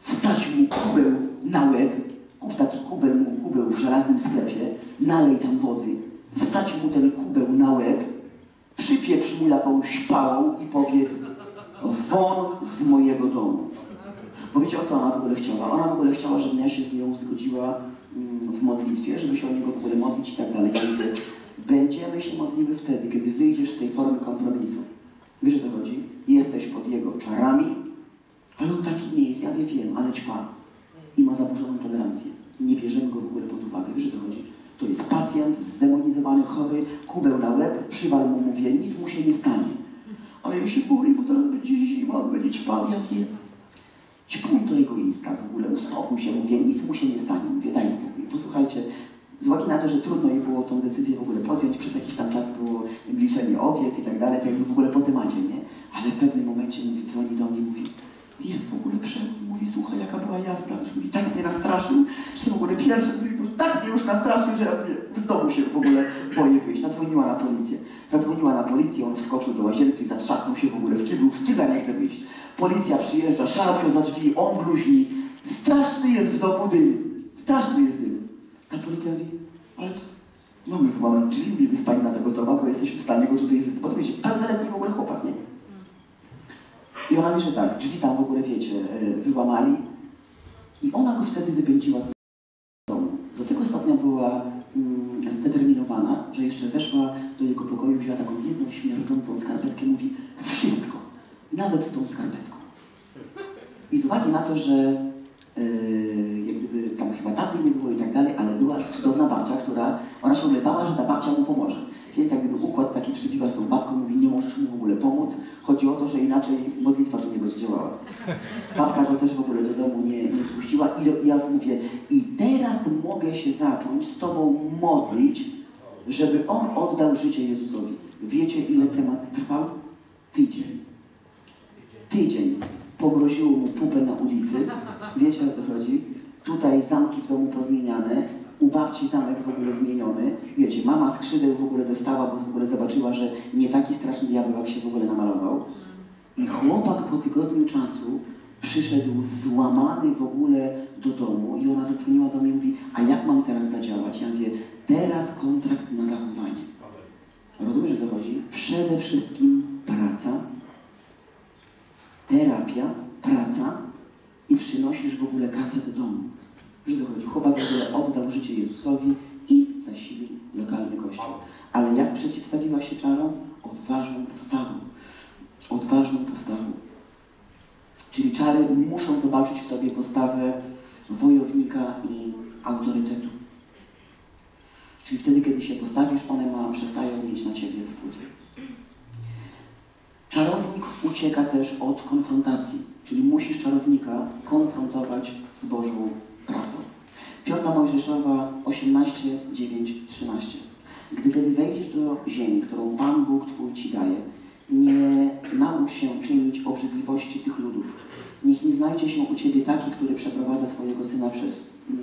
Wsadź mu kubeł na łeb. Kup taki kubeł, kubeł w żelaznym sklepie. Nalej tam wody. Wsadź mu ten kubeł na łeb. Przypieprz mu jakąś pałą i powiedz won z mojego domu. Bo wiecie o co ona w ogóle chciała? Ona w ogóle chciała, żebym ja się z nią zgodziła mm, w modlitwie, żeby się o niego w ogóle modlić i tak dalej. Ja mówię, będziemy się modliły wtedy, kiedy wyjdziesz z tej formy kompromisu. Wiesz o co chodzi? Jesteś pod jego czarami, ale on taki nie jest, ja wie, wiem, ale ćpa. I ma zaburzoną tolerancję. Nie bierzemy go w ogóle pod uwagę. Wiesz o co chodzi? To jest pacjent zdemonizowany, chory, kubeł na łeb, przywal mu, mówię, nic mu się nie stanie. Ale ja się boję, bo teraz będzie zima, będzie ćpał, ja wiem. Ćpun to egoista w ogóle, uspokój się, mówię, nic mu się nie stanie, mówię, daj spokój. Posłuchajcie, z uwagi na to, że trudno jej było tą decyzję w ogóle podjąć, przez jakiś tam czas było liczenie owiec i tak dalej, tak jakby w ogóle po temacie, nie? Ale w pewnym momencie mówi, dzwoni do mnie, mówi, jest w ogóle przełom, mówi, słuchaj, jaka była jazda, już mówi, tak mnie nastraszył, że w ogóle pierwszy, mówi, tak mnie już nastraszył, że ja z domu się w ogóle boję wyjść. Zadzwoniła na policję. Zadzwoniła na policję, on wskoczył do łazienki, zatrzasnął się w ogóle w kiblu, z nie chce wyjść. Policja przyjeżdża, szarpią za drzwi, on bluźni. Straszny jest w domu dym. Straszny jest dym. Ta policja mówi, ale mamy wyłamane drzwi, mówimy, jest pani na to gotowa, bo jesteśmy w stanie go tutaj wy... Bo to wiecie, pełnoletni w ogóle chłopak, nie? I ona mówi, że tak, drzwi tam w ogóle, wiecie, y, wyłamali. I ona go wtedy wypędziła z domu. Do tego stopnia była mm, zdeterminowana, że jeszcze weszła do jego pokoju, wzięła taką jedną śmierdzącą skarpetkę, mówi wszystko, nawet z tą skarpetką. I z uwagi na to, że yy, jak gdyby tam chyba taty nie było i tak dalej, ale cudowna babcia, która, ona się bała, że ta babcia mu pomoże. Więc jak gdyby układ taki przybiła z tą babką, mówi, nie możesz mu w ogóle pomóc. Chodzi o to, że inaczej modlitwa tu nie będzie działała. Babka go też w ogóle do domu nie, nie wpuściła i do, ja mówię, i teraz mogę się zacząć z Tobą modlić, żeby On oddał życie Jezusowi. Wiecie, ile temat trwał? Tydzień. Tydzień. Pomroziło mu pupę na ulicy. Wiecie o co chodzi? Tutaj zamki w domu pozmieniane, u babci zamek w ogóle zmieniony. Wiecie, mama skrzydeł w ogóle dostała, bo w ogóle zobaczyła, że nie taki straszny diabeł, jak się w ogóle namalował. I chłopak po tygodniu czasu przyszedł złamany w ogóle do domu i ona zadzwoniła do mnie i mówi, a jak mam teraz zadziałać? Ja mówię, teraz kontrakt na zachowanie. Rozumiesz, o co chodzi? Przede wszystkim praca, terapia, praca i przynosisz w ogóle kasę do domu. Wiesz, o co chodzi? Chłopak ogóle oddał życie Jezusowi i zasilił lokalny kościół. Ale jak przeciwstawiła się czarom? Odważną postawą. Odważną postawą. Czyli czary muszą zobaczyć w tobie postawę wojownika i autorytetu. Czyli wtedy, kiedy się postawisz, one ma, przestają mieć na ciebie wpływ. Czarownik ucieka też od konfrontacji, czyli musisz czarownika konfrontować z Bożą 5 Mojżeszowa 18, 9, 13. Gdy tedy wejdziesz do ziemi, którą Pan Bóg Twój Ci daje, nie naucz się czynić obrzydliwości tych ludów. Niech nie znajdzie się u Ciebie taki, który przeprowadza swojego syna, przez,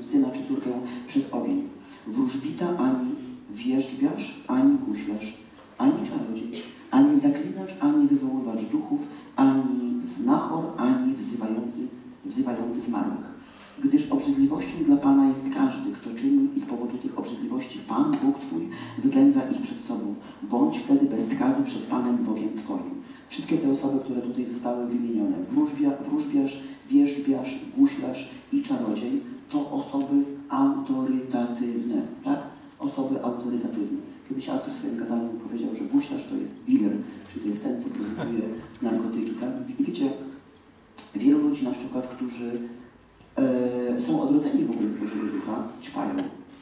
syna czy córkę przez ogień. Wróżbita ani wierzbiarz, ani guślarz, ani czarodziej, ani zaklinacz, wywoływacz duchów, ani znachor, ani wzywający, wzywający zmarłych. Gdyż obrzydliwością dla Pana jest każdy, kto czyni i z powodu tych obrzydliwości Pan, Bóg Twój, wyględza ich przed sobą. Bądź wtedy bez skazy przed Panem Bogiem Twoim. Wszystkie te osoby, które tutaj zostały wymienione, wróżbia, wróżbiarz, wierzbiarz, guślarz i czarodziej, to osoby autorytatywne, tak? Osoby autorytatywne. Kiedyś Artur w swoim kazaniu powiedział, że guślarz to jest dealer, czyli to jest ten, co produkuje narkotyki, tak? I wiecie, wielu ludzi na przykład, którzy e, są odrodzeni w ogóle z Bożego Ducha, ćpają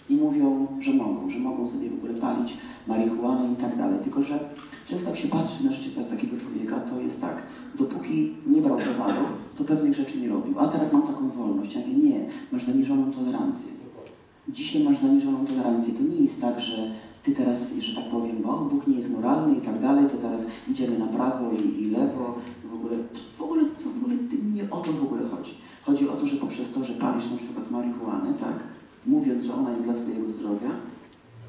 i mówią, że mogą, że mogą sobie w ogóle palić marihuanę i tak dalej. Tylko, że często jak się patrzy na życie takiego człowieka, to jest tak, dopóki nie brał towaru, to pewnych rzeczy nie robił. A teraz mam taką wolność. Ja mówię, nie, masz zaniżoną tolerancję. Dzisiaj masz zaniżoną tolerancję. To nie jest tak, że ty teraz, że tak powiem, bo Bóg nie jest moralny i tak dalej, to teraz idziemy na prawo i, i lewo. W ogóle, w ogóle, to w ogóle nie o to w ogóle chodzi. Chodzi o to, że poprzez to, że palisz tak, mówiąc, że ona jest dla Twojego zdrowia,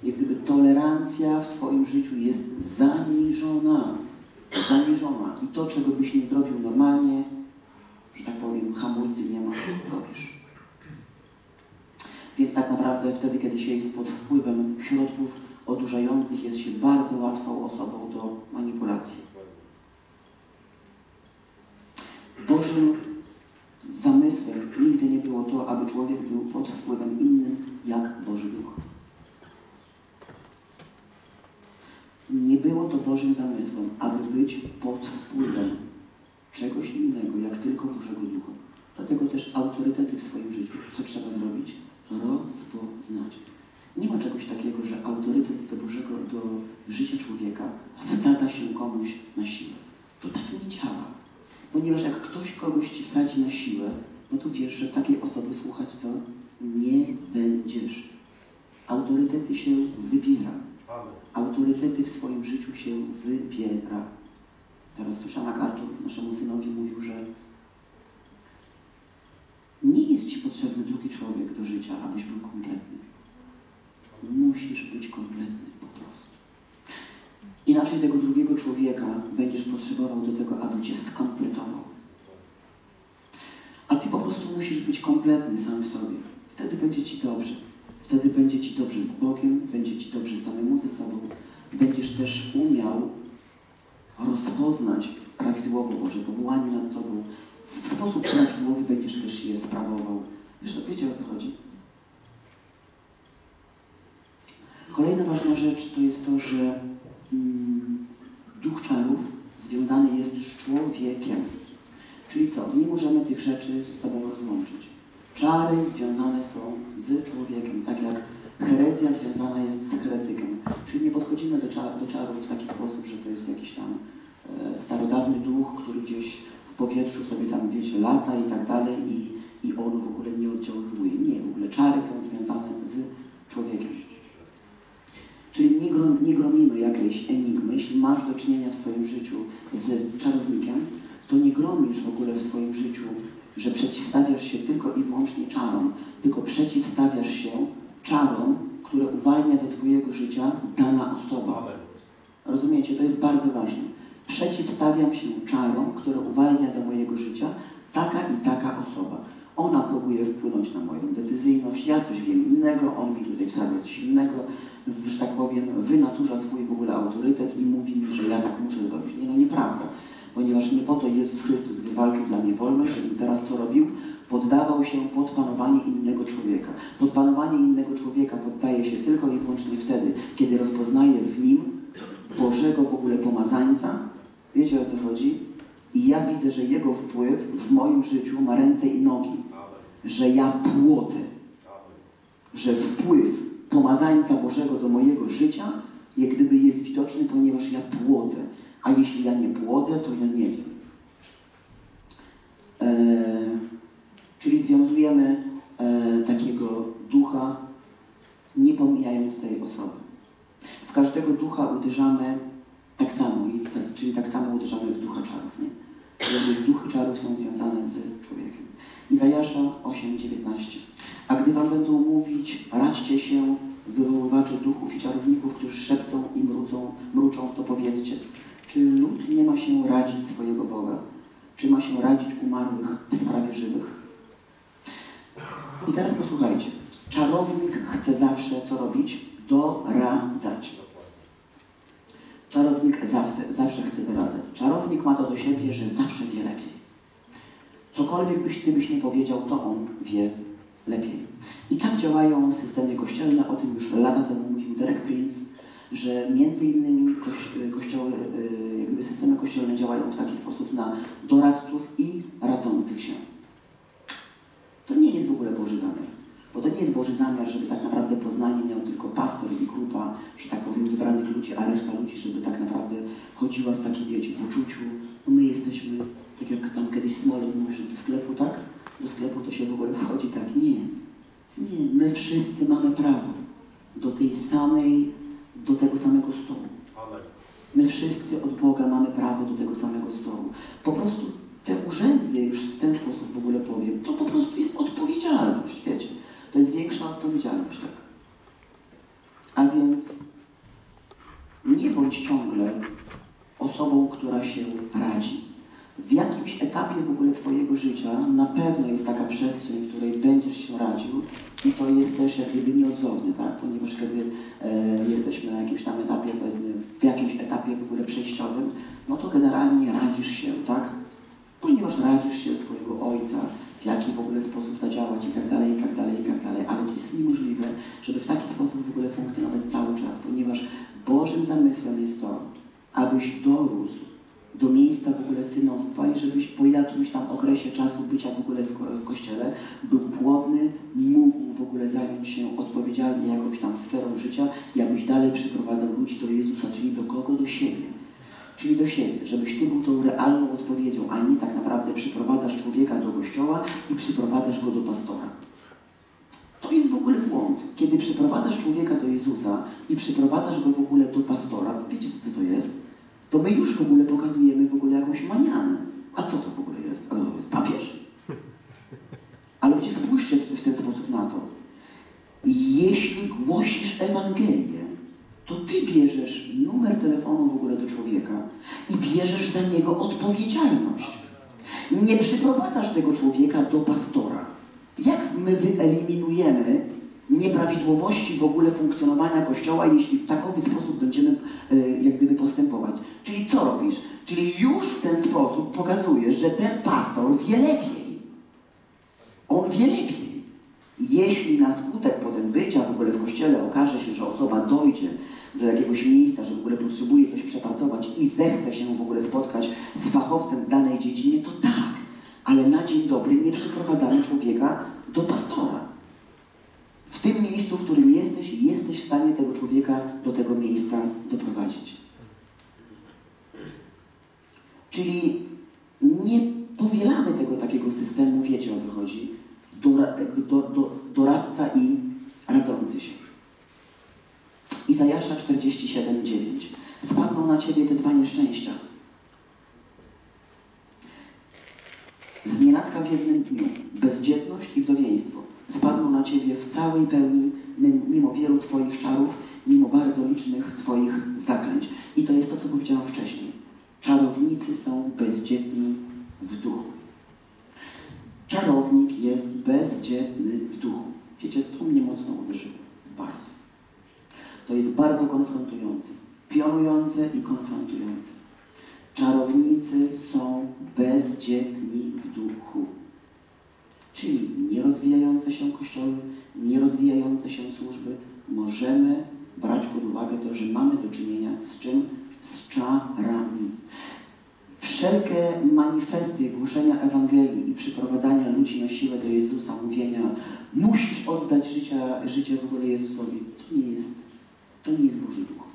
jak gdyby tolerancja w Twoim życiu jest zaniżona. Zaniżona. I to, czego byś nie zrobił normalnie, że tak powiem, hamulcy nie ma, robisz. Więc tak naprawdę wtedy, kiedy się jest pod wpływem środków odurzających, jest się bardzo łatwą osobą do manipulacji. Bożym zamysłem nigdy nie było to, aby człowiek był pod wpływem innym jak Boży Duch. Nie było to Bożym zamysłem, aby być pod wpływem czegoś innego, jak tylko Bożego Ducha. Dlatego też autorytety w swoim życiu, co trzeba zrobić? Rozpoznać. Nie ma czegoś takiego, że autorytet do Bożego, do życia człowieka wsadza się komuś na siłę. To tak nie działa. Ponieważ jak ktoś kogoś ci wsadzi na siłę, no to wiesz, że takiej osoby słuchać co? Nie będziesz. Autorytety się wybiera. Autorytety w swoim życiu się wybiera. Teraz słyszałam, jak Artur naszemu synowi mówił, że nie jest Ci potrzebny drugi człowiek do życia, abyś był kompletny. Musisz być kompletny. Inaczej tego drugiego człowieka będziesz potrzebował do tego, aby Cię skompletował. A Ty po prostu musisz być kompletny sam w sobie. Wtedy będzie Ci dobrze. Wtedy będzie Ci dobrze z Bogiem, będzie Ci dobrze samemu ze sobą. Będziesz też umiał rozpoznać prawidłowo Boże powołanie nad Tobą. W sposób prawidłowy będziesz też je sprawował. Wiesz, co, wiecie o co chodzi? Kolejna ważna rzecz to jest to, że duch czarów związany jest z człowiekiem. Czyli co? Nie możemy tych rzeczy ze sobą rozłączyć. Czary związane są z człowiekiem, tak jak herezja związana jest z heretykiem. Czyli nie podchodzimy do, czar, do czarów w taki sposób, że to jest jakiś tam e, starodawny duch, który gdzieś w powietrzu sobie tam, wiecie, lata i tak dalej i, i on w ogóle nie oddziaływuje. Nie, w ogóle czary są związane z człowiekiem. Czyli nie, grom, nie gromimy jakiejś enigmy. Jeśli masz do czynienia w swoim życiu z czarownikiem, to nie gromisz w ogóle w swoim życiu, że przeciwstawiasz się tylko i wyłącznie czarom, tylko przeciwstawiasz się czarom, które uwalnia do Twojego życia dana osoba. Rozumiecie? To jest bardzo ważne. Przeciwstawiam się czarom, które uwalnia do mojego życia taka i taka osoba. Ona próbuje wpłynąć na moją decyzyjność, ja coś wiem innego, on mi tutaj wsadza coś innego, że tak powiem, wynaturza swój w ogóle autorytet i mówi mi, że ja tak muszę zrobić. Nie, no nieprawda. Ponieważ nie po to Jezus Chrystus wywalczył dla mnie wolność, żebym teraz co robił? Poddawał się pod panowanie innego człowieka. Pod panowanie innego człowieka poddaje się tylko i wyłącznie wtedy, kiedy rozpoznaje w nim Bożego w ogóle pomazańca. Wiecie o co chodzi? I ja widzę, że jego wpływ w moim życiu ma ręce i nogi. Że ja płodzę. Że wpływ pomazańca Bożego do mojego życia jak gdyby jest widoczny, ponieważ ja płodzę. A jeśli ja nie płodzę, to ja nie wiem. Eee, czyli związujemy e, takiego ducha, nie pomijając tej osoby. W każdego ducha uderzamy tak samo, tak, czyli tak samo uderzamy w ducha czarów, nie? Jakby duchy czarów są związane z człowiekiem. Izajasza 8:19. A gdy wam będą mówić, radźcie się, wywoływacze duchów i czarowników, którzy szepcą i mrucą, mruczą, to powiedzcie, czy lud nie ma się radzić swojego Boga? Czy ma się radzić umarłych w sprawie żywych? I teraz posłuchajcie. Czarownik chce zawsze co robić? Doradzać. Czarownik zawsze, zawsze chce doradzać. Czarownik ma to do siebie, że zawsze wie lepiej. Cokolwiek byś ty byś nie powiedział, to on wie lepiej. I tak działają systemy kościelne, o tym już lata temu mówił Derek Prince, że między innymi koś- kościoły, y, jakby systemy kościelne działają w taki sposób na doradców i radzących się. To nie jest w ogóle Boży zamiar. Bo to nie jest Boży zamiar, żeby tak naprawdę Poznanie miał tylko pastor i grupa, że tak powiem, wybranych ludzi, a reszta ludzi, żeby tak naprawdę chodziła w takim, wiecie, poczuciu, no my jesteśmy, tak jak tam kiedyś Smolin mówił, że do sklepu, tak? Do sklepu to się w ogóle wchodzi tak. Nie. Nie, my wszyscy mamy prawo do tej samej, do tego samego stołu. My wszyscy od Boga mamy prawo do tego samego stołu. Po prostu te urzędy, już w ten sposób w ogóle powiem, to po prostu jest odpowiedzialność, wiecie. To jest większa odpowiedzialność, tak. A więc nie bądź ciągle osobą, która się radzi. W jakimś etapie w ogóle Twojego życia na pewno jest taka przestrzeń, w której będziesz się radził i to jest też jak gdyby nieodzowne, tak? Ponieważ kiedy e, jesteśmy na jakimś tam etapie, powiedzmy w jakimś etapie w ogóle przejściowym, no to generalnie radzisz się, tak? Ponieważ radzisz się swojego ojca, w jaki w ogóle sposób zadziałać i tak dalej, i tak dalej, i tak dalej, ale to jest niemożliwe, żeby w taki sposób w ogóle funkcjonować cały czas, ponieważ Bożym zamysłem jest to, abyś dorósł do miejsca w ogóle synostwa i żebyś po jakimś tam okresie czasu bycia w ogóle w, w kościele był płodny, mógł w ogóle zająć się odpowiedzialnie jakąś tam sferą życia i abyś dalej przyprowadzał ludzi do Jezusa, czyli do kogo? Do siebie. Czyli do siebie, żebyś Ty był tą realną odpowiedzią, a nie tak naprawdę przyprowadzasz człowieka do kościoła i przyprowadzasz go do pastora. To jest w ogóle błąd. Kiedy przyprowadzasz człowieka do Jezusa i przyprowadzasz go w ogóle do pastora, wiecie co to jest? To my już w ogóle pokazujemy w ogóle jakąś manianę. A co to w ogóle jest? A to jest papież. Ale wiecie, spójrzcie w, w ten sposób na to. Jeśli głosisz Ewangelię, to ty bierzesz numer telefonu w ogóle do człowieka i bierzesz za niego odpowiedzialność. Nie przyprowadzasz tego człowieka do pastora. Jak my wyeliminujemy nieprawidłowości w ogóle funkcjonowania Kościoła, jeśli w takowy sposób będziemy e, jak gdyby postępować? Czyli co robisz? Czyli już w ten sposób pokazujesz, że ten pastor wie lepiej. On wie lepiej. Jeśli na skutek potem bycia w ogóle w kościele okaże się, że osoba dojdzie do jakiegoś miejsca, że w ogóle potrzebuje coś przepracować i zechce się w ogóle spotkać z fachowcem w danej dziedzinie, to tak. Ale na dzień dobry nie przyprowadzamy człowieka do pastora. W tym miejscu, w którym jesteś, jesteś w stanie tego człowieka do tego miejsca doprowadzić. Czyli nie powielamy tego takiego systemu, wiecie o co chodzi, dora, jakby do, do, doradca i radzący się. Izajasza 47:9. Spadną na ciebie te dwa nieszczęścia. Znienacka w jednym dniu, bezdzietność i wdowieństwo. Spadną na ciebie w całej pełni, mi- mimo wielu twoich czarów, mimo bardzo licznych twoich zaklęć. I to jest to, co powiedziałam wcześniej. Czarownicy są bezdzietni w duchu. Czarownik jest bezdzietny w duchu. Wiecie, to mnie mocno uderzyło. Bardzo. To jest bardzo konfrontujące. Pionujące i konfrontujące. Czarownicy są bezdzietni w duchu. Czyli nierozwijające się służby, możemy brać pod uwagę to, że mamy do czynienia z czym? Z czarami. Wszelkie manifesty głoszenia Ewangelii i przyprowadzania ludzi na siłę do Jezusa, mówienia musisz oddać życia, życie w ogóle Jezusowi, to nie jest, to nie jest Boży Duch.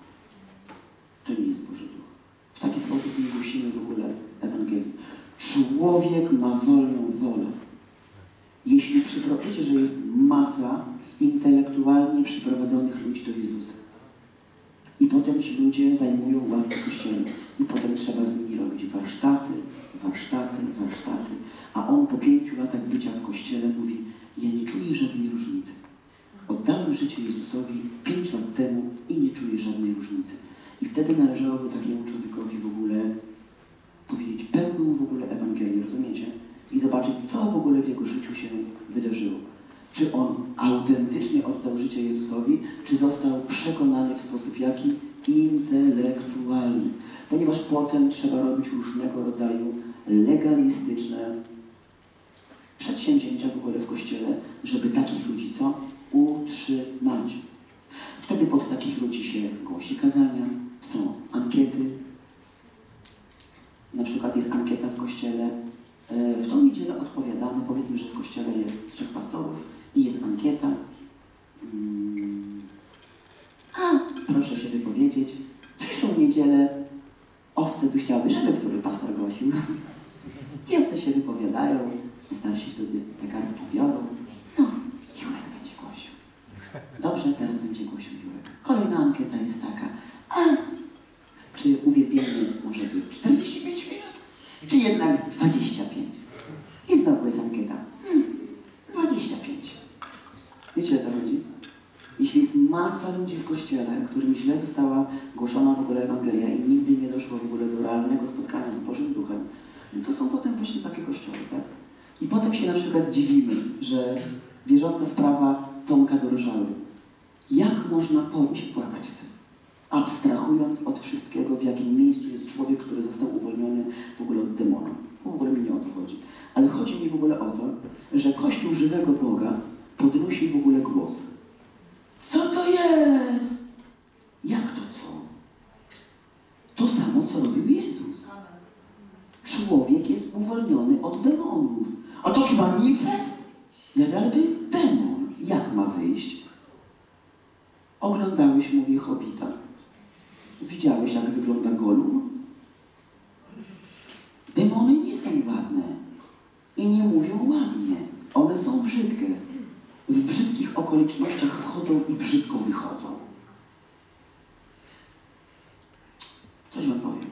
To nie jest Boży Duch. W taki sposób nie głosimy w ogóle Ewangelii. Człowiek ma wolną wolę jeśli przykropicie, że jest masa intelektualnie przyprowadzonych ludzi do Jezusa. I potem ci ludzie zajmują ławki kościelne. I potem trzeba z nimi robić warsztaty, warsztaty, warsztaty. A on po pięciu latach bycia w kościele mówi, ja nie czuję żadnej różnicy. Oddałem życie Jezusowi pięć lat temu i nie czuję żadnej różnicy. I wtedy należałoby takiemu człowiekowi w ogóle powiedzieć pełną w ogóle Ewangelię, rozumiecie? I zobaczyć, co w ogóle w jego życiu się wydarzyło. Czy on autentycznie oddał życie Jezusowi, czy został przekonany w sposób jaki? Intelektualny. Ponieważ potem trzeba robić różnego rodzaju legalistyczne przedsięwzięcia w ogóle w Kościele, żeby takich ludzi co? Utrzymać. Wtedy pod takich ludzi się głosi kazania, są ankiety. Na przykład jest ankieta w kościele. E, W tą niedzielę odpowiadamy, powiedzmy, że w kościele jest trzech pastorów i jest ankieta. Mm. A, proszę się wypowiedzieć. W przyszłą niedzielę owce by chciały, żeby który pastor głosił. I owce się wypowiadają, starsi wtedy te kartki biorą. No, Jurek będzie głosił. Dobrze, teraz będzie głosił Jurek. Kolejna ankieta jest taka. A, czy uwielbienie może być 45 minut, czy jednak 25? I znowu jest ankieta. Hmm, 25. Wiecie co chodzi? Jeśli jest masa ludzi w kościele, którym źle została głoszona w ogóle Ewangelia i nigdy nie doszło w ogóle do realnego spotkania z Bożym Duchem, no to są potem właśnie takie kościoły, tak? I potem się na przykład dziwimy, że wierząca sprawa Tomka Dorożały. Jak można pojąć i płakać chce? Abstrahując od wszystkiego, w jakim miejscu jest człowiek, który został uwolniony w ogóle od demona. W ogóle mi nie o to chodzi. Ale chodzi mi w ogóle o to, że Kościół żywego Boga podnosi w ogóle głos. Co to jest? Jak to co? To samo, co robił Jezus. Człowiek jest uwolniony od demonów. A to chyba nie fest. Ja ale to jest demon. Jak ma wyjść? Oglądałeś, mówię, Hobita. Widziałeś, jak wygląda Golum? Demony nie są ładne. I nie mówią ładnie. One są brzydkie. W brzydkich okolicznościach wchodzą i brzydko wychodzą. Coś wam powiem.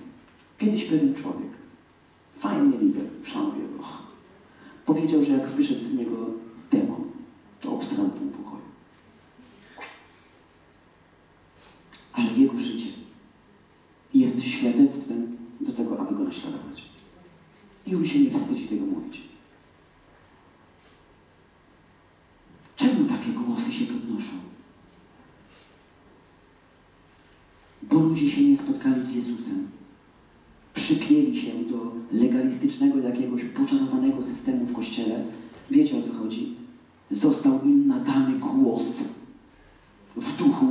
Kiedyś pewien człowiek, fajny lider, szanuję go, powiedział, że jak wyszedł z niego demon, to obsrał pół pokoju. Ale jego życie jest świadectwem do tego, aby go naśladować. I on się nie wstydzi tego mówić. Czemu takie głosy się podnoszą? Bo ludzie się nie z Jezusem. Przypięli się do legalistycznego jakiegoś poczarowanego systemu w kościele. Wiecie o co chodzi? Został im nadany głos w duchu.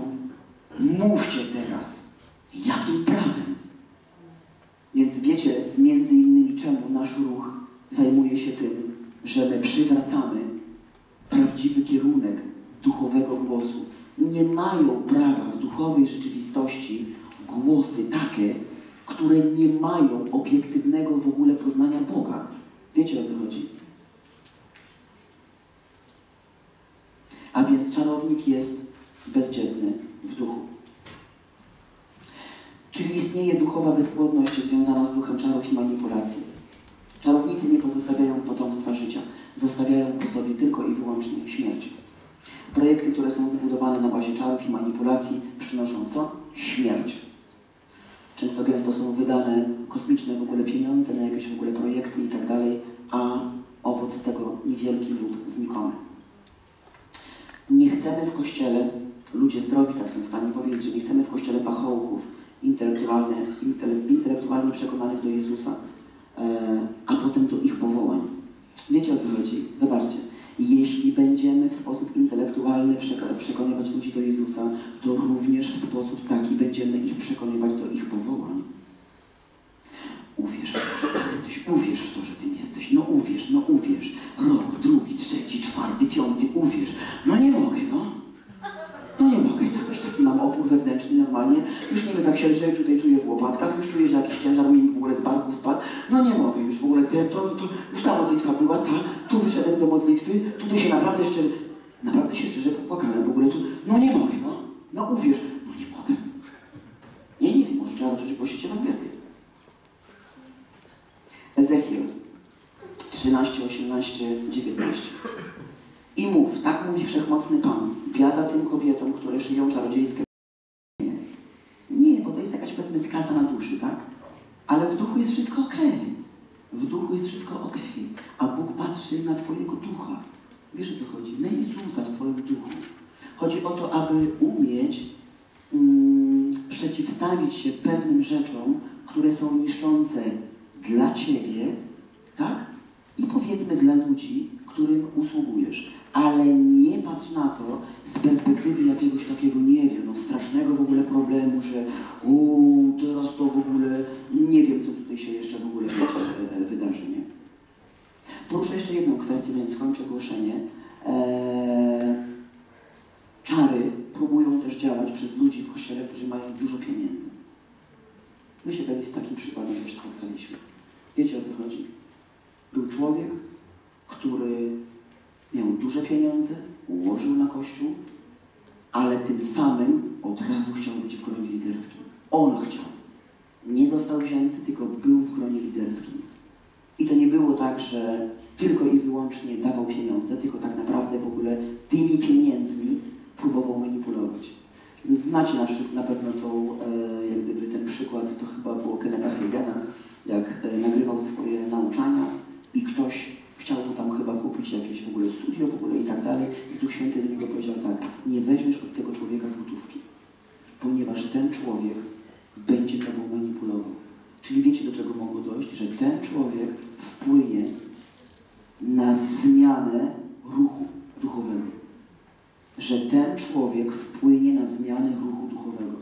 Mówcie teraz, jakim prawem? Więc wiecie między innymi czemu nasz ruch zajmuje się tym, że my przywracamy prawdziwy kierunek duchowego głosu. Nie mają prawa w duchowej rzeczywistości głosy takie, które nie mają obiektywnego w ogóle poznania Boga. Wiecie o co chodzi? A więc czarownik jest bezdzietny w duchu. Czyli istnieje duchowa bezpłodność związana z duchem czarów i manipulacji. Czarownicy nie pozostawiają potomstwa życia, zostawiają po sobie tylko i wyłącznie śmierć. Projekty, które są zbudowane na bazie czarów i manipulacji, przynoszą co? Śmierć. Często gęsto są wydane kosmiczne w ogóle pieniądze na jakieś w ogóle projekty i tak dalej, a owoc z tego niewielki lub znikomy. Nie chcemy w Kościele, ludzie zdrowi tak są w stanie powiedzieć, że nie chcemy w Kościele pachołków intelektualnie, intele, intelektualnie przekonanych do Jezusa, a potem do ich powołań. Wiecie o co chodzi? Zobaczcie. Jeśli będziemy w sposób intelektualny przekonywać ludzi do Jezusa, to również w sposób taki będziemy ich przekonywać do ich powołań. Uwierz że ty jesteś, uwierz w to, że ty jesteś, no uwierz, no uwierz. Rok, drugi, trzeci, czwarty, piąty, uwierz. No nie mogę, no. No nie mogę, jakoś taki mam opór wewnętrzny normalnie. Już nie wiem, tak się lżej tutaj czuję w łopatkach, już czuję, że jakiś ciężar mi w ogóle z barków spadł. No nie mogę już w ogóle, te, to, to, już ta modlitwa była, ta, tu wyszedłem do modlitwy, tutaj się naprawdę szczerze, naprawdę się szczerze popłakałem w ogóle tu. No nie mogę, no. No uwierz, no nie mogę. Nie, nie wiem, może trzeba zacząć głosić Ewangelię. Ezechiel 13, 18, 19. I mów, tak mówi Wszechmocny Pan, biada tym kobietom, które szyją czarodziejskie. Skaza na duszy, tak? Ale w duchu jest wszystko okej. W duchu jest wszystko ok, a Bóg patrzy na Twojego ducha. Wiesz o co chodzi? Na Jezusa w Twoim duchu. Chodzi o to, aby umieć mm, przeciwstawić się pewnym rzeczom, które są niszczące dla Ciebie, tak? I powiedzmy dla ludzi, którym usługujesz. Ale nie patrz na to z perspektywy jakiegoś takiego, nie wiem, no strasznego w ogóle problemu, że o, teraz to w ogóle nie wiem, co tutaj się jeszcze w ogóle wiecie, e, wydarzy, nie? Poruszę jeszcze jedną kwestię, zanim skończę ogłoszenie. Eee, czary próbują też działać przez ludzi w kościele, którzy mają dużo pieniędzy. My się kiedyś z takim przykładem też spotkaliśmy. Wiecie o co chodzi? Był człowiek, który miał duże pieniądze, ułożył na kościół, ale tym samym od razu chciał być w gronie liderskim. On chciał. Nie został wzięty, tylko był w gronie liderskim. I to nie było tak, że tylko i wyłącznie dawał pieniądze, tylko tak naprawdę w ogóle tymi pieniędzmi próbował manipulować. Znacie na, przy- na pewno tą, e, jak gdyby ten przykład, to chyba było Kenneta Hagena, jak e, nagrywał swoje nauczania i ktoś chciał mu tam chyba kupić jakieś w ogóle studio w ogóle i tak dalej i Duch Święty do niego powiedział tak, nie weźmiesz od tego człowieka złotówki, ponieważ ten człowiek będzie tobą manipulował. Czyli wiecie do czego mogło dojść? Że ten człowiek wpłynie na zmianę ruchu duchowego. Że ten człowiek wpłynie na zmianę ruchu duchowego.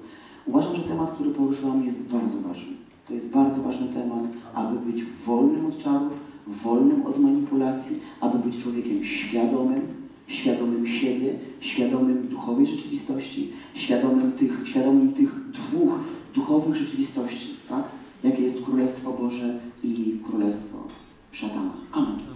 Uważam, że temat, który poruszyłam jest bardzo ważny. To jest bardzo ważny temat, aby być wolnym od czarów, wolnym od manipulacji, aby być człowiekiem świadomym, świadomym siebie, świadomym duchowej rzeczywistości, świadomym tych, świadomym tych dwóch duchowych rzeczywistości, tak? Jakie jest Królestwo Boże i Królestwo Szatana. Amen.